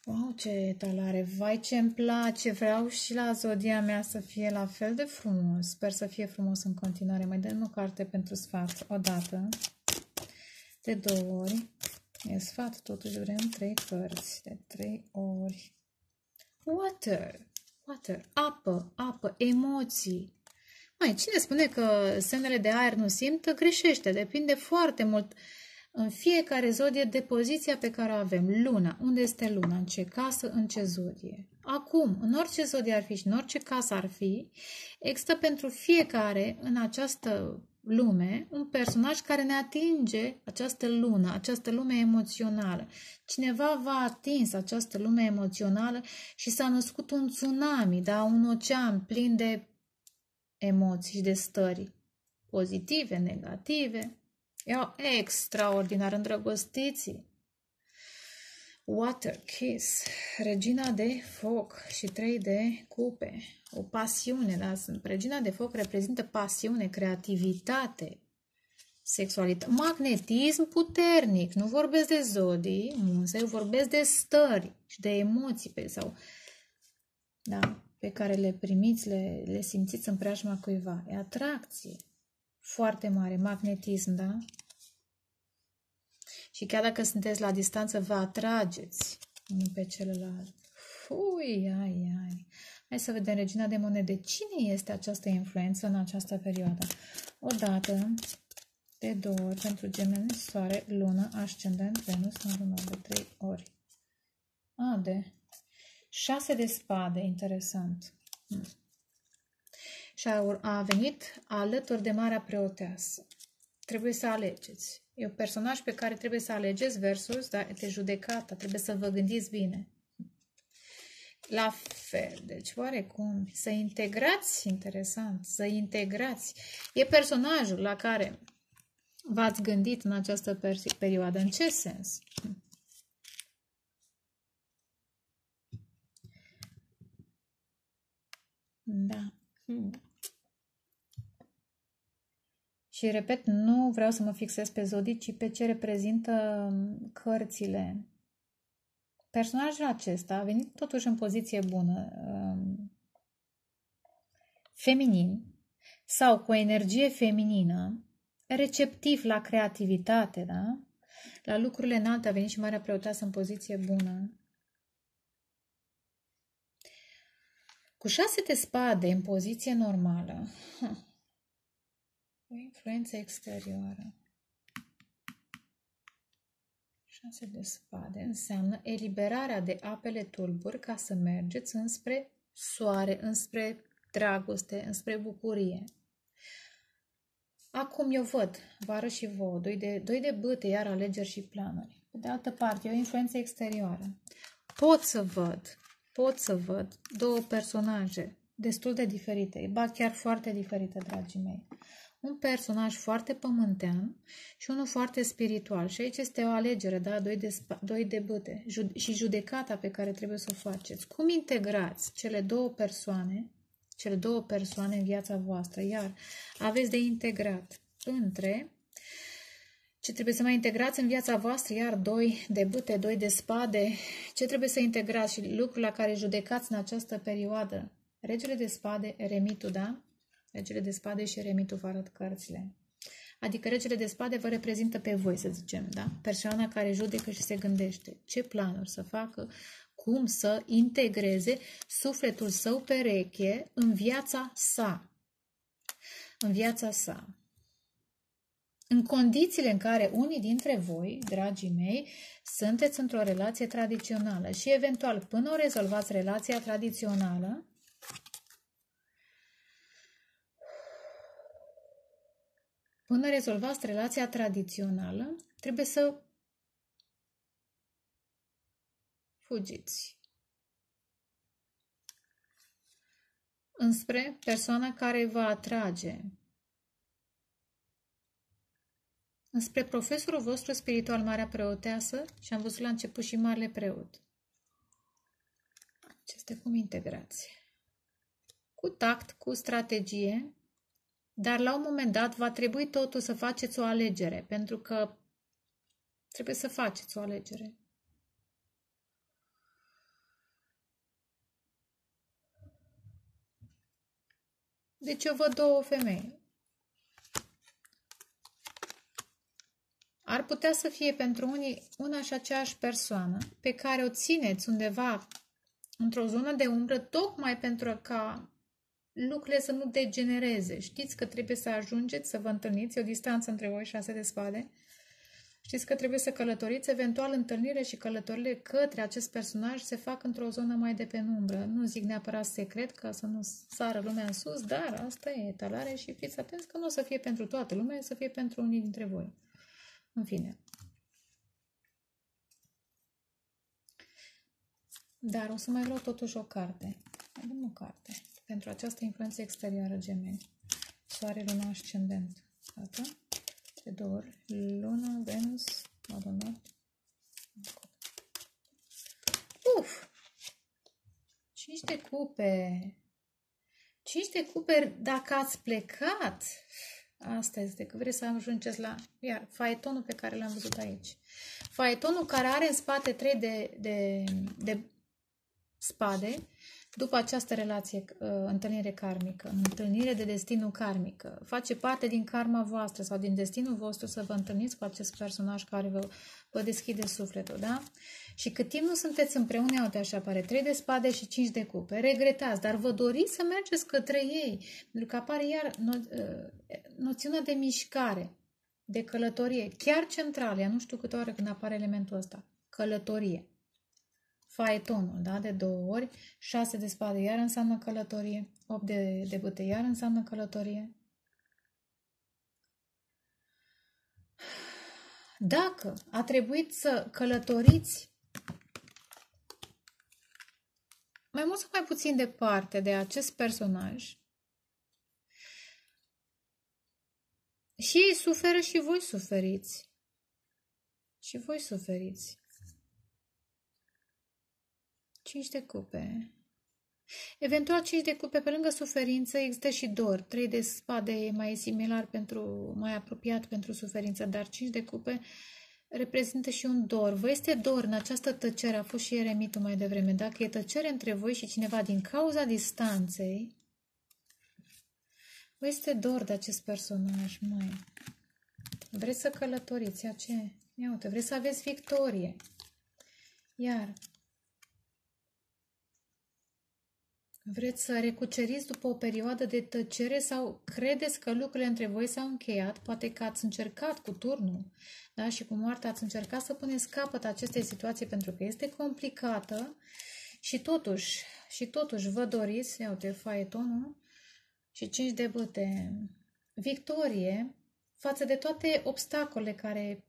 A: Wow, ce talare! Vai, ce îmi place! Vreau și la zodia mea să fie la fel de frumos. Sper să fie frumos în continuare. Mai dăm o carte pentru sfat. O dată, de două ori, E sfat, totuși vrem trei cărți de trei ori. Water, water, apă, apă, emoții. Mai, cine spune că semnele de aer nu simt, greșește, depinde foarte mult. În fiecare zodie de poziția pe care o avem. Luna, unde este luna, în ce casă, în ce zodie. Acum, în orice zodie ar fi și în orice casă ar fi, există pentru fiecare în această lume un personaj care ne atinge această lună, această lume emoțională. Cineva v-a atins această lume emoțională și s-a născut un tsunami, da? un ocean plin de emoții și de stări pozitive, negative, E extraordinar îndrăgostiții. Water Kiss, regina de foc și trei de cupe. O pasiune, da? Regina de foc reprezintă pasiune, creativitate, sexualitate, magnetism puternic. Nu vorbesc de zodii, însă eu vorbesc de stări și de emoții pe, sau, da, pe care le primiți, le, le simțiți în preajma cuiva. E atracție foarte mare, magnetism, da? Și chiar dacă sunteți la distanță, vă atrageți unul pe celălalt. Ui, ai, ai. Hai să vedem, Regina de Monede. Cine este această influență în această perioadă? Odată, de două ori pentru gemeni, soare, lună, ascendent, venus, în de trei ori. A, de șase de spade, interesant. Hmm. Și a, a venit alături de Marea Preoteasă. Trebuie să alegeți. E un personaj pe care trebuie să alegeți versus da, de judecată. Trebuie să vă gândiți bine. La fel, deci oarecum, să integrați, interesant, să integrați. E personajul la care v-ați gândit în această perioadă. În ce sens? Da. Hmm. Și repet, nu vreau să mă fixez pe zodii, ci pe ce reprezintă um, cărțile. Personajul acesta a venit totuși în poziție bună, um, feminin sau cu o energie feminină, receptiv la creativitate, da? La lucrurile înalte a venit și Marea Preoteasă în poziție bună. Cu șase de spade în poziție normală, o influență exterioară. Șase de spade înseamnă eliberarea de apele tulburi ca să mergeți înspre soare, înspre dragoste, înspre bucurie. Acum eu văd, vară și vouă, doi de, doi de bâte, iar alegeri și planuri. Pe de altă parte, e o influență exterioară. Pot să văd, pot să văd două personaje destul de diferite, ba chiar foarte diferite, dragii mei un personaj foarte pământean și unul foarte spiritual. Și aici este o alegere, da? Doi de, doi de băte și judecata pe care trebuie să o faceți. Cum integrați cele două persoane, cele două persoane în viața voastră? Iar aveți de integrat între ce trebuie să mai integrați în viața voastră, iar doi de bâte, doi de spade, ce trebuie să integrați și lucruri la care judecați în această perioadă. Regele de spade, eremitul, da? Regele de spade și eremitul vă arăt cărțile. Adică regele de spade vă reprezintă pe voi, să zicem, da? Persoana care judecă și se gândește ce planuri să facă, cum să integreze sufletul său pereche în viața sa. În viața sa. În condițiile în care unii dintre voi, dragii mei, sunteți într-o relație tradițională și eventual până o rezolvați relația tradițională, Până rezolvați relația tradițională, trebuie să fugiți. Înspre persoana care vă atrage. Înspre profesorul vostru spiritual, Marea Preoteasă, și am văzut la început și Marele Preot. Ce este cum integrați. Cu tact, cu strategie, dar la un moment dat va trebui totul să faceți o alegere, pentru că trebuie să faceți o alegere. Deci eu văd două femei. Ar putea să fie pentru unii una și aceeași persoană pe care o țineți undeva într-o zonă de umbră tocmai pentru ca lucrurile să nu degenereze. Știți că trebuie să ajungeți să vă întâlniți, e o distanță între voi șase de spade. Știți că trebuie să călătoriți, eventual întâlnire și călătorile către acest personaj se fac într-o zonă mai de penumbră. Nu zic neapărat secret ca să nu sară lumea în sus, dar asta e etalare și fiți atenți că nu o să fie pentru toată lumea, să fie pentru unii dintre voi. În fine. Dar o să mai luau totuși o carte. Mai o carte pentru această influență exterioară gemeni. Soare, luna, ascendent. Gata? de două ori. Luna, Venus, Madonna. Uf! Cinci de cupe. Cinci de cupe, dacă ați plecat, asta este, că vreți să ajungeți la, iar, faetonul pe care l-am văzut aici. Faetonul care are în spate trei de, de, de spade, după această relație, uh, întâlnire karmică, întâlnire de destinul karmică, face parte din karma voastră sau din destinul vostru să vă întâlniți cu acest personaj care vă, vă deschide sufletul, da? Și cât timp nu sunteți împreună, uite așa apare, trei de spade și cinci de cupe, regretați, dar vă doriți să mergeți către ei, pentru că apare iar no, uh, noțiunea de mișcare, de călătorie, chiar centrală, nu știu câte ori când apare elementul ăsta, călătorie faetonul, da? de două ori, 6 de spade iar înseamnă călătorie, 8 de, de bâte iar înseamnă călătorie. Dacă a trebuit să călătoriți mai mult sau mai puțin departe de acest personaj, și ei suferă și voi suferiți. Și voi suferiți. 5 de cupe. Eventual 5 de cupe, pe lângă suferință, există și dor. 3 de spade e mai similar pentru, mai apropiat pentru suferință, dar 5 de cupe reprezintă și un dor. Vă este dor în această tăcere, a fost și eremitul mai devreme. Dacă e tăcere între voi și cineva din cauza distanței, vă este dor de acest personaj, mai. Vreți să călătoriți, ia ce? Ia uite, vreți să aveți victorie. Iar Vreți să recuceriți după o perioadă de tăcere sau credeți că lucrurile între voi s-au încheiat? Poate că ați încercat cu turnul da? și cu moartea ați încercat să puneți capăt acestei situații pentru că este complicată și totuși, și totuși vă doriți, ia uite, faetonul și 5 de băte, victorie față de toate obstacole care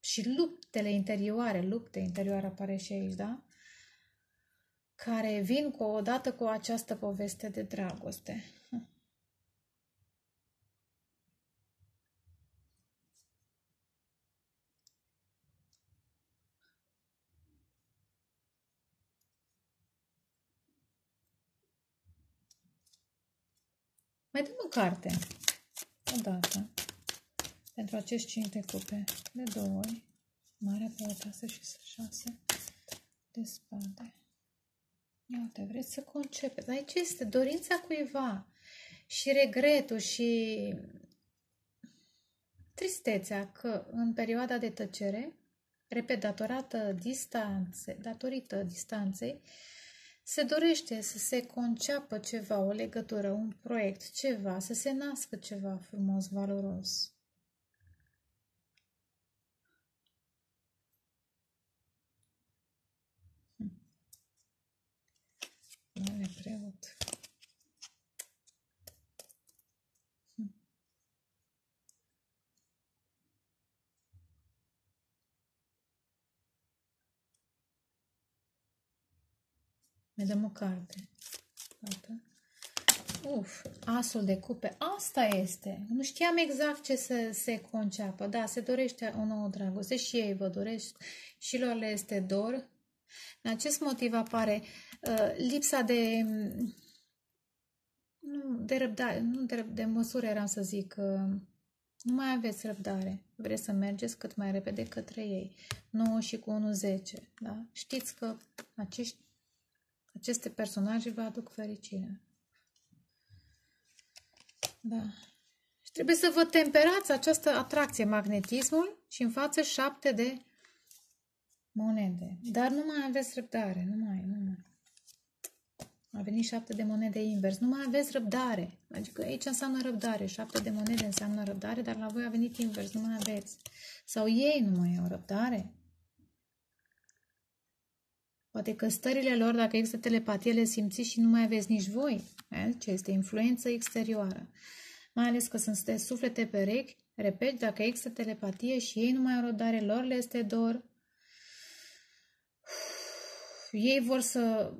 A: și luptele interioare, lupte interioare apare și aici, da? Care vin cu o dată cu această poveste de dragoste. Mai dăm o carte. O dată. Pentru acești cinci de cupe. De două ori. Marea poetasă și șase de spade. Iată, vreți să concepeți. Aici este dorința cuiva și regretul și tristețea că în perioada de tăcere, repet, datorată distanțe, datorită distanței, se dorește să se conceapă ceva, o legătură, un proiect, ceva, să se nască ceva frumos, valoros. Mare preot. Hm. Mai dăm o carte. Gata. Uf, asul de cupe. Asta este. Nu știam exact ce să se conceapă. Da, se dorește o nouă dragoste și ei vă doresc și lor le este dor. În acest motiv apare Uh, lipsa de nu, de răbdare, nu de, de măsură eram să zic, uh, nu mai aveți răbdare. Vreți să mergeți cât mai repede către ei. 9 și cu 1, 10. Da? Știți că acești, aceste personaje vă aduc fericire. Da. Și trebuie să vă temperați această atracție, magnetismul și în față șapte de monede. Dar nu mai aveți răbdare, nu mai, nu mai. A venit șapte de monede invers. Nu mai aveți răbdare. Adică aici înseamnă răbdare. Șapte de monede înseamnă răbdare, dar la voi a venit invers. Nu mai aveți. Sau ei nu mai au răbdare. Poate că stările lor, dacă există telepatie, le simțiți și nu mai aveți nici voi. Ce este influență exterioară. Mai ales că sunt suflete perechi. Repet, dacă există telepatie și ei nu mai au răbdare, lor le este dor. Ei vor să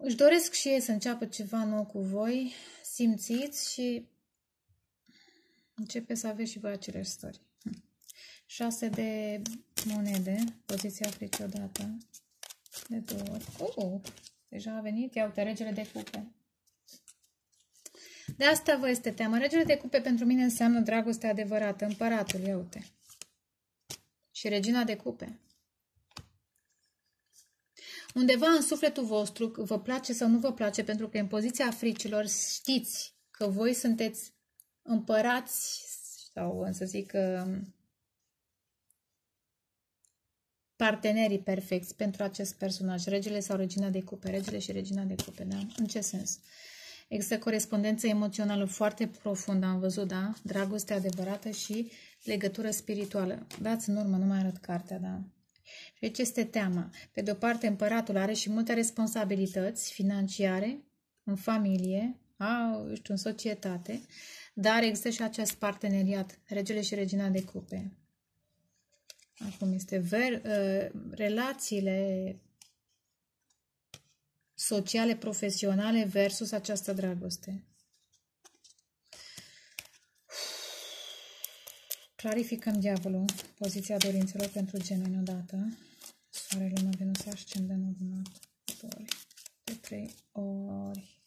A: își doresc și ei să înceapă ceva nou cu voi, simțiți și Începe să aveți și voi aceleași stări. 6 hm. de monede, poziția fricii odată, de două ori. Uh, deja a venit, iau te regele de cupe. De asta vă este teamă. Regele de cupe pentru mine înseamnă dragoste adevărată, împăratul, ia uite. Și regina de cupe. Undeva în sufletul vostru, vă place sau nu vă place, pentru că în poziția fricilor știți că voi sunteți împărați sau să zic partenerii perfecți pentru acest personaj, regele sau regina de cupe, regele și regina de cupe, da? În ce sens? Există corespondență emoțională foarte profundă, am văzut, da? Dragoste adevărată și legătură spirituală. Dați în urmă, nu mai arăt cartea, da? Și aici este teama. Pe de o parte, împăratul are și multe responsabilități financiare, în familie, a, știu, în societate, dar există și acest parteneriat, regele și regina de cupe. Acum este ver, uh, relațiile sociale, profesionale versus această dragoste. Clarificăm diavolul, poziția dorințelor pentru gemeni odată. Soare, lună, Venus, ascendent, ordonat. De ori. De trei ori.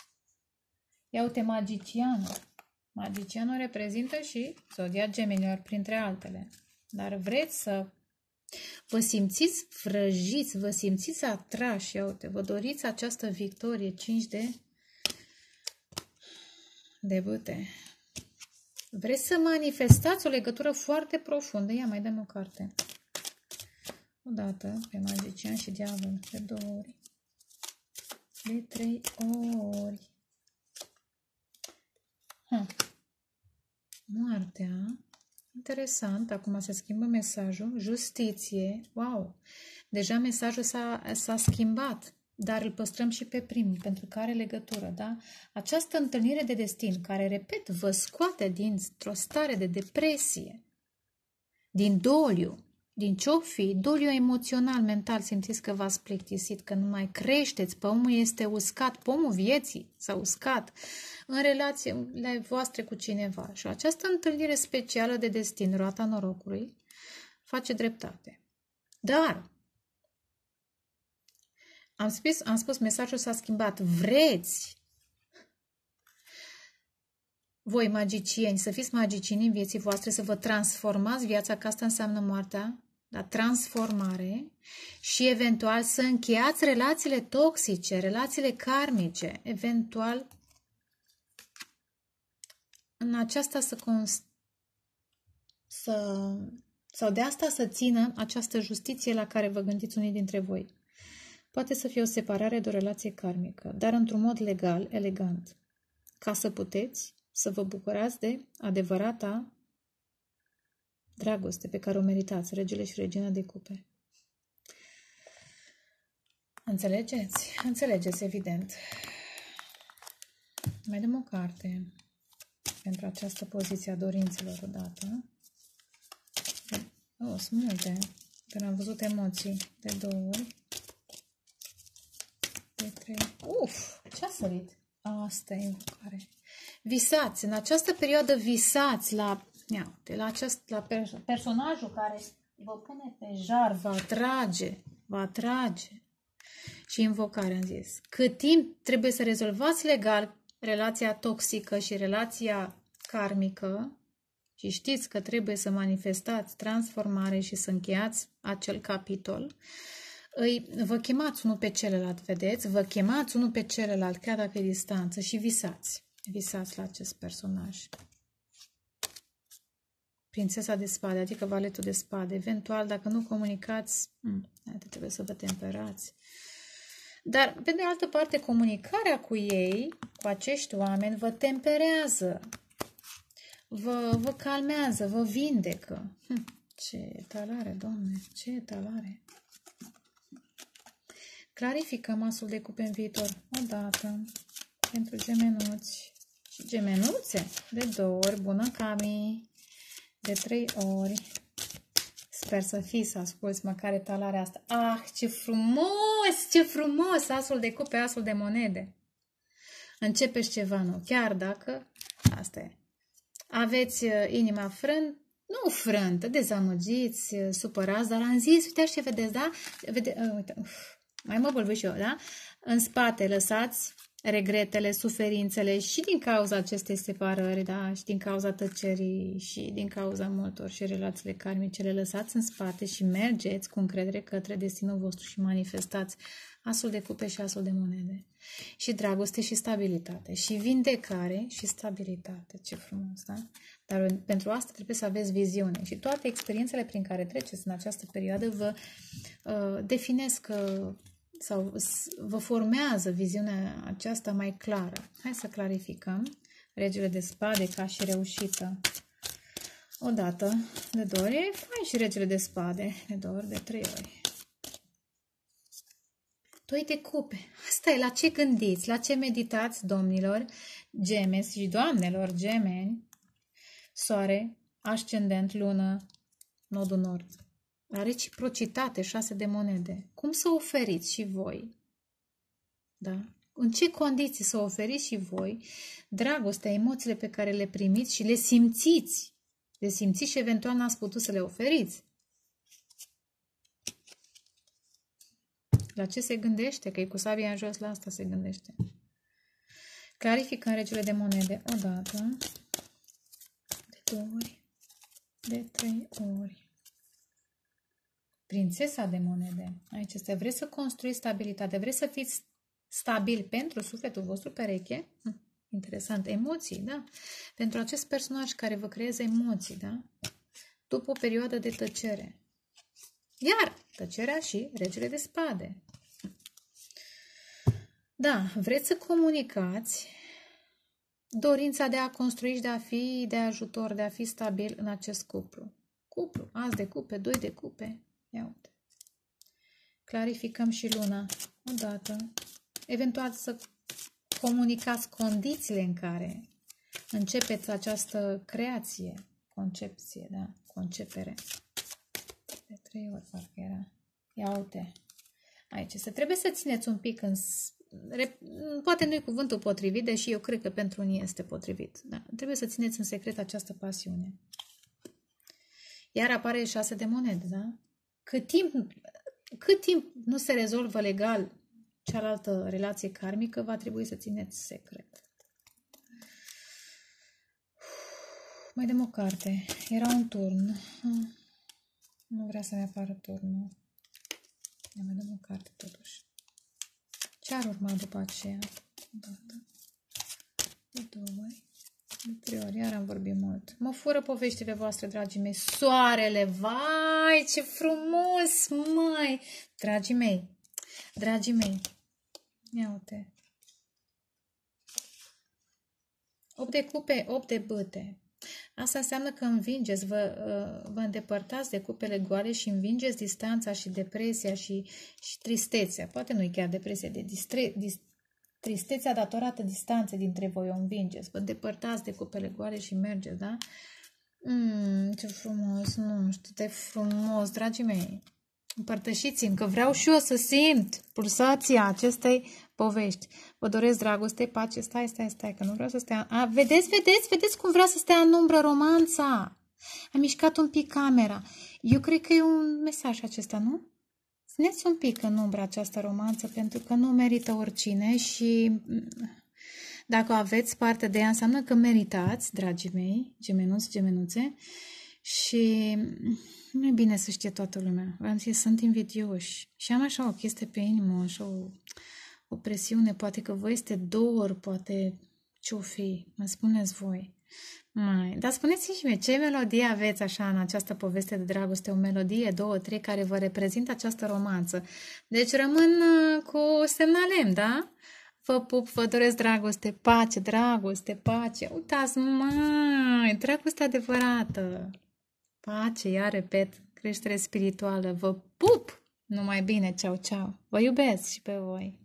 A: Ia uite, magicianul. Magicianul reprezintă și zodia gemenilor, printre altele. Dar vreți să vă simțiți frăjiți, vă simțiți atrași, ia uite, vă doriți această victorie, 5 de de băte. Vreți să manifestați o legătură foarte profundă. Ia, mai dăm o carte. O dată, pe magician și diavol, de două ori. De trei ori. Ha. Moartea. Interesant. Acum se schimbă mesajul. Justiție. Wow! Deja mesajul s-a schimbat dar îl păstrăm și pe primul, pentru că are legătură, da? Această întâlnire de destin, care, repet, vă scoate dintr-o stare de depresie, din doliu, din ce-o fi, doliu emoțional, mental, simțiți că v-ați plictisit, că nu mai creșteți, pomul este uscat, pomul vieții s-a uscat în relațiile voastre cu cineva. Și această întâlnire specială de destin, roata norocului, face dreptate. Dar am spus, am spus, mesajul s-a schimbat. Vreți voi magicieni, să fiți magicieni în vieții voastre, să vă transformați viața, că asta înseamnă moartea, la transformare și eventual să încheiați relațiile toxice, relațiile karmice, eventual în aceasta să, const... să sau de asta să țină această justiție la care vă gândiți unii dintre voi. Poate să fie o separare de o relație karmică, dar într-un mod legal, elegant, ca să puteți să vă bucurați de adevărata dragoste pe care o meritați, regele și regina de cupe. Înțelegeți? Înțelegeți, evident. Mai dăm o carte pentru această poziție a dorințelor odată. Oh, sunt multe. Când am văzut emoții de două ori. 3. Uf, ce-a sărit? Asta e invocare. Visați, în această perioadă visați la, ia, de la, acest, la per, personajul care vă pune pe jar, vă atrage, vă atrage. Și invocare, am zis. Cât timp trebuie să rezolvați legal relația toxică și relația karmică, și știți că trebuie să manifestați transformare și să încheiați acel capitol, îi, vă chemați unul pe celălalt, vedeți? Vă chemați unul pe celălalt, chiar dacă e distanță, și visați. Visați la acest personaj. Prințesa de spade, adică valetul de spade. Eventual, dacă nu comunicați, hmm, trebuie să vă temperați. Dar, pe de altă parte, comunicarea cu ei, cu acești oameni, vă temperează, vă, vă calmează, vă vindecă. Hm, ce etalare, domne, ce etalare! Clarifică masul de cupe în viitor. O dată. Pentru gemenuți. Și gemenuțe. De două ori. Bună, Cami. De trei ori. Sper să fii să asculți măcar etalarea asta. Ah, ce frumos! Ce frumos! Asul de cupe, asul de monede. Începeți ceva nou. Chiar dacă... Asta e. aveți uh, inima frânt, nu frântă, dezamăgiți, uh, supărați, dar am zis, uite ce vedeți, da? Vede, uh, uite, uf, mai mă bălbui și eu, da? În spate lăsați regretele, suferințele și din cauza acestei separări, da, și din cauza tăcerii și din cauza multor și relațiile karmice, le lăsați în spate și mergeți cu încredere către destinul vostru și manifestați asul de cupe și asul de monede. Și dragoste și stabilitate. Și vindecare și stabilitate. Ce frumos, da? Dar pentru asta trebuie să aveți viziune. Și toate experiențele prin care treceți în această perioadă vă uh, definesc uh, sau vă formează viziunea aceasta mai clară. Hai să clarificăm. Regele de spade ca și reușită. O dată, de două ori, fain și regele de spade, de două ori, de trei ori. Doi de cupe. Asta e la ce gândiți, la ce meditați, domnilor, gemes și doamnelor, gemeni, soare, ascendent, lună, nodul nord. La reciprocitate, șase de monede. Cum să oferiți și voi? Da? În ce condiții să oferiți și voi dragostea, emoțiile pe care le primiți și le simțiți? Le simțiți și eventual n-ați putut să le oferiți. La ce se gândește? Că e cu sabia în jos, la asta se gândește. Clarificăm regele de monede o dată, de două ori, de trei ori. Prințesa de monede. Aici este, vreți să construiți stabilitate, vreți să fiți stabil pentru sufletul vostru pereche? Hm, interesant. Emoții, da? Pentru acest personaj care vă creează emoții, da? După o perioadă de tăcere. Iar tăcerea și regele de spade. Da, vreți să comunicați dorința de a construi și de a fi de ajutor, de a fi stabil în acest cuplu. Cuplu, azi de cupe, doi de cupe. Ia uite. Clarificăm și luna odată. Eventual să comunicați condițiile în care începeți această creație, concepție, da? Concepere. De trei ori parcă era. Ia uite. Aici se trebuie să țineți un pic în... Poate nu e cuvântul potrivit, deși eu cred că pentru unii este potrivit. Da? Trebuie să țineți în secret această pasiune. Iar apare șase de monede, da? Cât timp, cât timp nu se rezolvă legal cealaltă relație karmică, va trebui să țineți secret. Mai dăm o carte. Era un turn. Nu vrea să-mi apară turnul. Ia mai dăm o carte totuși. Ce ar urma după aceea? O dată. De două ori. De trei ori, iar am vorbit mult. Mă fură poveștile voastre, dragii mei. Soarele, vai, ce frumos, mai, Dragii mei, dragii mei, ia uite. 8 de cupe, 8 de băte. Asta înseamnă că învingeți, vă, uh, vă îndepărtați de cupele goale și învingeți distanța și depresia și, și tristețea. Poate nu e chiar depresia, de distre, dis, tristețea datorată distanței dintre voi o învingeți. Vă îndepărtați de cupele goale și mergeți, da? Mm, ce frumos, nu știu, de frumos, dragii mei. Împărtășiți-mi că vreau și eu să simt pulsația acestei povești. Vă doresc dragoste, pace, stai, stai, stai, că nu vreau să stea... A, vedeți, vedeți, vedeți cum vrea să stea în umbră romanța. Am mișcat un pic camera. Eu cred că e un mesaj acesta, nu? Țineți un pic în umbră această romanță, pentru că nu merită oricine și mm, dacă aveți parte de ea, înseamnă că meritați, dragii mei, gemenuți, gemenuțe, și nu e bine să știe toată lumea. V-am zis, sunt invidioși. Și am așa o chestie pe inimă, așa o, o presiune. Poate că voi este dor, poate ce-o fi. Mă spuneți voi. Mai. Dar spuneți-mi și mie, ce melodie aveți așa în această poveste de dragoste? O melodie, două, trei, care vă reprezintă această romanță. Deci rămân uh, cu semnalem, da? Vă pup, vă doresc dragoste, pace, dragoste, pace. Uitați, mai, dragoste adevărată. Pace, iar repet, creștere spirituală. Vă pup! Numai bine, ceau, ceau. Vă iubesc și pe voi.